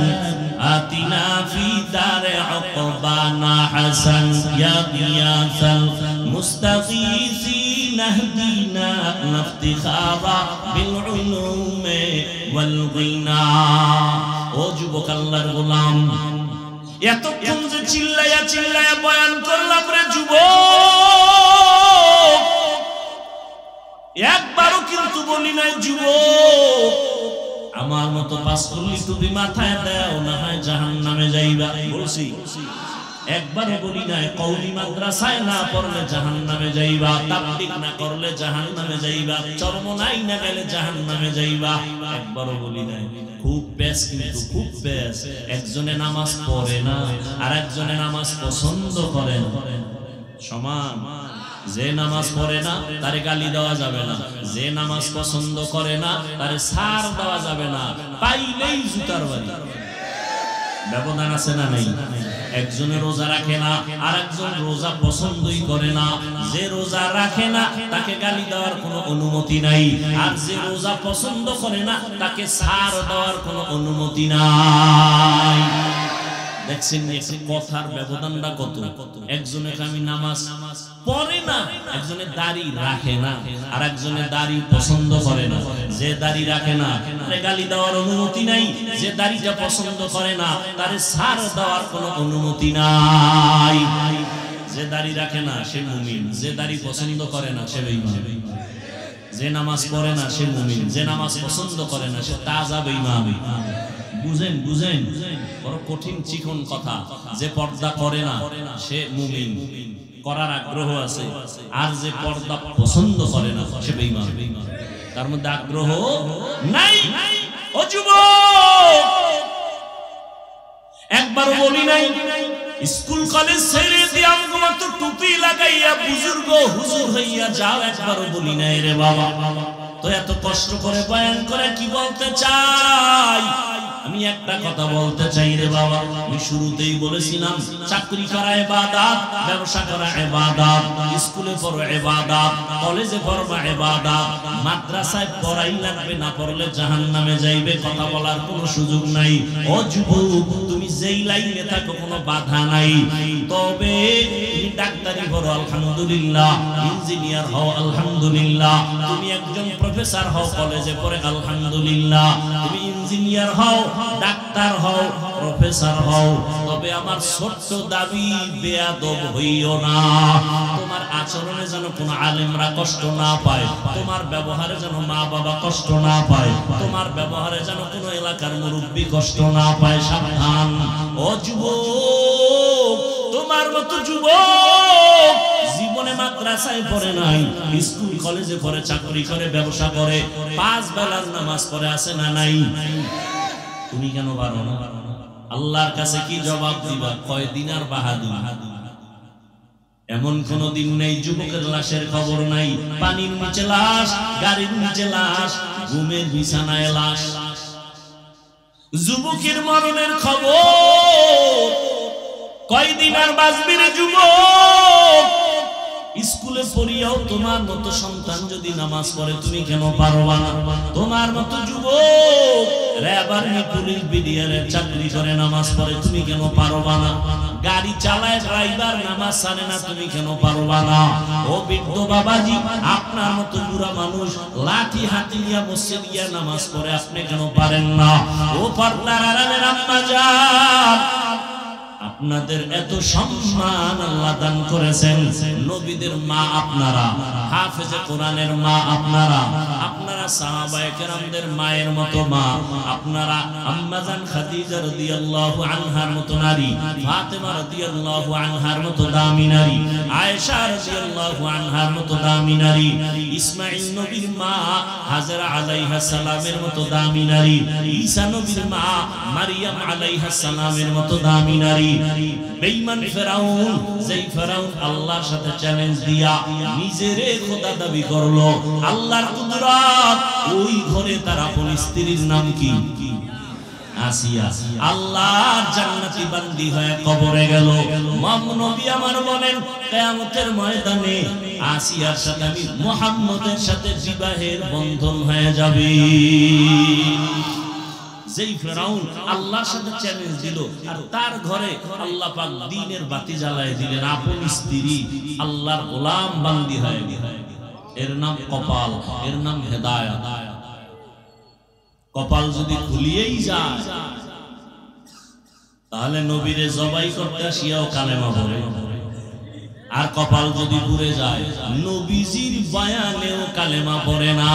আতিনা ফি দারে উকবানা হাসান ইয়া গিয়াসাল মুস্তাগীসিন اهدنا افتخارا بالعلوم والغنى ও যুবক আল্লাহর গোলাম এতক্ষণ যে চিল্লাইয়া চিল্লাইয়া বয়ান করলাম রে যুবক একবারও কিন্তু বলি নাই, যুবক। আমার মতো পাস করলি তুমি মাথায় দেও, না হয় জাহান নামে যাইবা। বলছি, একবারও বলি নাই কৌলি মাদ্রাসায় না পড়লে জাহান নামে যাইবা, তাবলিগ না করলে জাহান নামে যাইবা চর্ম নাই না গেলে জাহান নামে যাইবা। একবারও বলি নাই, খুব বেশ কিন্তু খুব বেশ একজনে নামাজ পড়ে না আর একজনে নামাজ পছন্দ করে সমান। যে নামাজ পড়ে না, তারে গালি দেওয়া যাবে না। যে নামাজ পছন্দ করে না, তারে সার দেওয়া যাবে না। পাইলেই জুতার বাড়ি। ব্যবধান আছে না নেই? একজনে রোজা রাখে না আর একজন রোজা পছন্দই করে না। যে রোজা রাখে না, তাকে গালি দেওয়ার কোনো অনুমতি নাই। আর যে রোজা পছন্দ করে না, তাকে সার দেওয়ার কোনো অনুমতি নাই। দেখছেন কথার ব্যবধানটা কত? একজনে আমি নামাজ পড়ে না, একজনে দাড়ি রাখে না আর একজনে দাড়ি পছন্দ করে না। যে দাড়ি রাখে না গালি দেওয়ার অনুমতি নাই। যে দাড়িটা পছন্দ করে না, তারে সার দেওয়ার কোনো অনুমতি নাই। যে দাড়ি রাখে না, সে মুমিন। যে দাড়ি পছন্দ করে না, সে বেঈমান। যে নামাজ পড়ে না, সে মুমিন। যে নামাজ পছন্দ করে না, সে তাজা বেঈমান। বুঝেন বুঝেন। বড় কঠিন চিকন কথা। যে পর্দা করে না সে মুমিন। করার আগ্রহ আছে। আর যে পর্দা পছন্দ করে না সে বেঈমান। তার মধ্যে আগ্রহ নাই। ও যুবক! একবার বলি নাই স্কুল কলেজ ছেড়ে দিয়ে আমাকে টুপি লাগাইয়া বুজুর্গ হুজুর হইয়া যাও একবারও বলি নাই রে বাবা। তো এত কষ্ট করে বয়ান করে কি বলতে চাই? আমি একটা কথা বলতে চাই রে বাবা। আমি শুরুতেই বলেছিলাম, চাকরি করা এবাদাত ব্যবসা করা এবাদাত স্কুলে পড়ো এবাদাত কলেজে পড়বা এবাদাত মাদ্রাসায় পড়াই লাগবে না পড়লে জাহান্নামে যাইবে, কথা বলার কোনো সুযোগ নাই। ও যুবক, তুমি যেই লাইনে থাকো কোনো বাধা নাই। তবে তুমি ডাক্তারি পড়ো, আলহামদুলিল্লাহ। ইঞ্জিনিয়ার হও, আলহামদুলিল্লাহ। তুমি একজন প্রফেসর হও কলেজে পড়ে, আলহামদুলিল্লাহ। তুমি ইঞ্জিনিয়ার হও, ডাক্তার হও, প্রফেসর হও, তবে আমার ছোট্ট দাবি, বেয়াদব হইও না। তোমার আচরণে যেন কোনো আলেমরা কষ্ট না পায়, তোমার ব্যবহারে যেন মা বাবা কষ্ট না পায়, তোমার ব্যবহারে যেন কোনো এলাকার মুরব্বী কষ্ট না পায়, সাবধান। ও তোমার মতো যুবক জীবনে মাদ্রাসায় পড়ে নাই, স্কুল, কলেজে পড়ে, চাকরি করে, ব্যবসা করে, পাঁচ বেলার নামাজ পড়ে আছে না নাই? তুমি কেন পারো না? আল্লাহর কাছে কি জবাব দিবা? কয় দিনার বাহাদুর। এমন কোন দিন নেই, যুবকের লাশের খবর নাই, পানির নিচে লাশ, গাড়ির নিচে লাশ, ঘুমের বিছানায় লাশ। যুবকের মরণের খবর কয়দিন আর বাঁচবি রে যুবক? স্কুলে পড়িয়াও তোমার মতো সন্তান যদি নামাজ পড়ে, তুমি কেন পারবা তোমার মতো যুবক চাকরি করে নামাজ পড়ে, তুমি কেন পারবা না? গাড়ি চালায় ড্রাইভার নামাজ সারে না, তুমি কেন পারবা না? ও বৃদ্ধ বাবাজি, আপনার মতো বুড়া মানুষ, লাঠি হাতি নিয়ে মসজিদ নামাজ পড়ে, আপনি কেন পারেন না? ও পর্দার আপনাদের এত সম্মান আল্লাহ দান করেছেন। নবীদের মা আপনারা, হাফেজে কোরআনের মা আপনারা আপনারা সাহাবায়ে কেরামদের মায়ের মতো মা, আপনারা আম্মাজান খাদিজা রাদিয়াল্লাহু আনহার মতো নারী, ফাতেমা রাদিয়াল্লাহু আনহার মতো দামি নারী, আয়েশা রাদিয়াল্লাহু আনহার মতো দামি নারী, ইসমাঈল নবীর মা, হাজরা আলাইহা সালামের মতো দামি নারী, ঈসা নবীর মা, মারিয়াম আলাইহা সালামের মতো দামি নারী বেঈমান ফেরাউন, যেই ফেরাউন আল্লাহর সাথে চ্যালেঞ্জ দিয়া নিজেরে খোদা দাবি করল, আল্লাহর কুদরত, ওই ঘরে তার আপন স্ত্রীর নাম কি? আসিয়া, আল্লাহর জান্নাতি বান্দি হয়ে কবরে গেল। মাম নবী আমার বলেন, কিয়ামতের ময়দানে আসিয়ার সাথে আমি মুহাম্মদের সাথে বিবাহের বন্ধন হয়ে যাবে। যেই ফেরাউন আল্লাহর সাথে চ্যালেঞ্জ দিল, আর তার ঘরে আল্লাহ পাক দ্বীনের বাতি জ্বালায় দিলেন, আপন স্ত্রী, আল্লাহর গোলাম বান্দি হয়ে এর নাম কপাল, এর নাম হেদায়েত। কপাল যদি খুলিয়েই যায়, তাহলে নবীরে জবাই করতে আসিয়াও কালেমা বলে আর কপাল যদি ঘুরে যায়, নবীজির বায়ানেও কালেমা পড়ে না।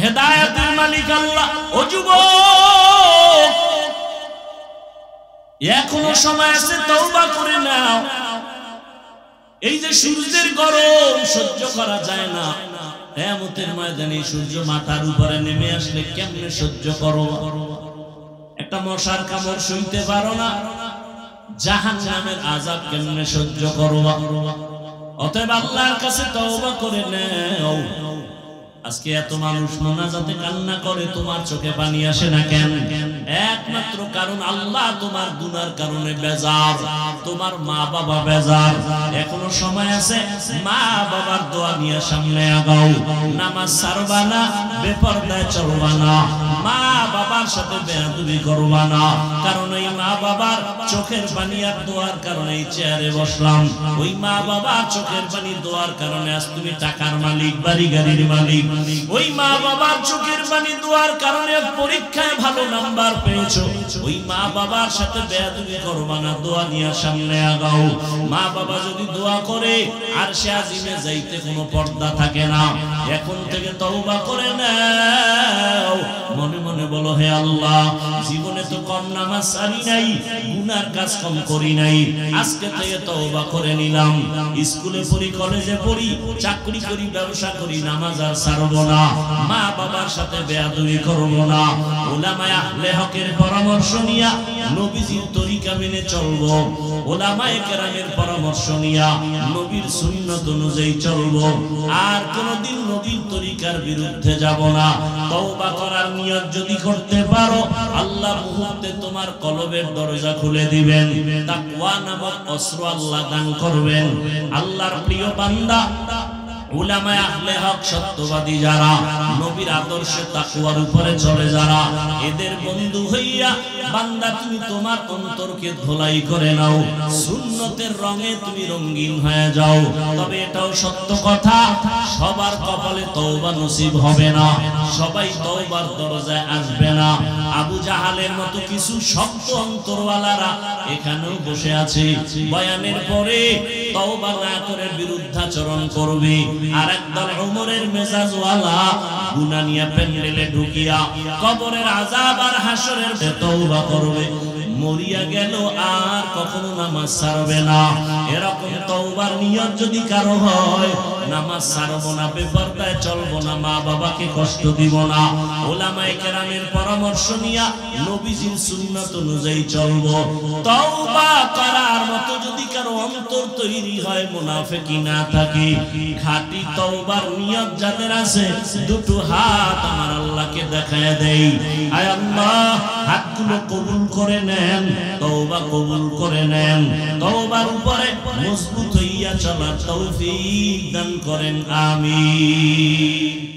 হেদায়েতের মালিক আল্লাহ। ও যুবক, এখনও সময় আছে, তওবা করে নাও। এই যে সূর্যের গরম, সহ্য করা যায় না। কিয়ামতের ময়দানে সূর্য মাথার উপরে নেমে আসলে কেমনে সহ্য করো? একটা মশার কামড় শুনতে পারো না। জাহান নামের আজাব কেমনে সহ্য করো? অতএব আল্লাহর কাছে তওবা করে নাও। আজকে এত মানুষ মোনাজাতে কান্না করে, তোমার চোখে পানি আসে না কেন? একমাত্র কারণ আল্লাহ তোমার গুনার কারণে বেজার, তোমার মা বাবা বেজার। এখনও সময় আছে মা বাবার দোয়া নিয়ে সামনে আগাও। নামাজ সারবা না, বেপরদায় চলবা না। মা বাবার সাথে বেয়াদবি করবা না। কারণ এই মা বাবার চোখের পানি আর দোয়ার কারণে এই চেয়ারে বসলাম। ওই মা বাবার চোখের পানি দোয়ার কারণে আজ তুমি টাকার মালিক বাড়ি গাড়ির মালিক। কোনো পর্দা থাকে না। এখন থেকে তওবা করে নাও। মনে মনে বলো, হে আল্লাহ, জীবনে তো কম নামাজ সারি নাই, গুনার কাজ কম করি নাই। আজকে থেকে তওবা করে নিলাম। স্কুলে পড়ি, কলেজে পড়ি, চাকরি করি, ব্যবসা করি, নামাজ আর সারো না। মা বাবার সাথে না। ওলামায়ে পরামর্শ নিয়া নবীজির তরিকা মেনে কেরামের পরামর্শ নিয়া নবীর সুন্নত অনুযায়ী আর কোনদিন নবীর তরিকার বিরুদ্ধে যাব না। তওবা করার নিয়ত যদি করতে পারো আল্লাহ মুহূর্তে তোমার কলবের দরজা খুলে দিবেন। তাকওয়া নামক অস্ত্র আল্লাহ দান করবেন। আল্লাহর প্রিয় বান্দা উলামায়ে আহলে হক সত্যবাদী যারা, নবীর আদর্শে তাকওয়ার উপরে চলে যারা, এদের বন্ধু হইয়া বান্দা তুমি তোমার অন্তরকে ধোলাই করে নাও, সুন্নতের রঙে তুমি রঙিন হয়ে যাও। তবে এটাও সত্য কথা, সবার কপালে নসিব হবে না, সবাই দরজায় আসবে না। আবু জাহালের মতো কিছু শক্ত অন্তরওয়ালারা এখানেও বসে আছে। বয়ানের পরে তওবা না করে বিরুদ্ধাচরণ করবে। মরিয়া গেল আর কখনো নামাজ না। এরকম নিয়ত যদি কারও হয়, নামাজ না, বেপরদায় চলবো না মা বাবাকে কষ্ট দিব না। ওলামায়ে কেরামের পরামর্শ নিয়া নবীজির সুন্নাত অনুযায়ী চলবো। তওবা করার মতো যদি কারও অন্তর তৈরি হয় মুনাফিকি না থাকে। খাঁটি তওবার নিয়ত যাদের আছে, দুটো হাত আমার আল্লাহকে দেখায় দেই। আয় আল্লাহ, হাতগুলো কবুল করে নেন, তওবা কবুল করে নেন। তওবার উপরে মজবুত হইয়া চলার তৌফিক দান করেন, আমিন।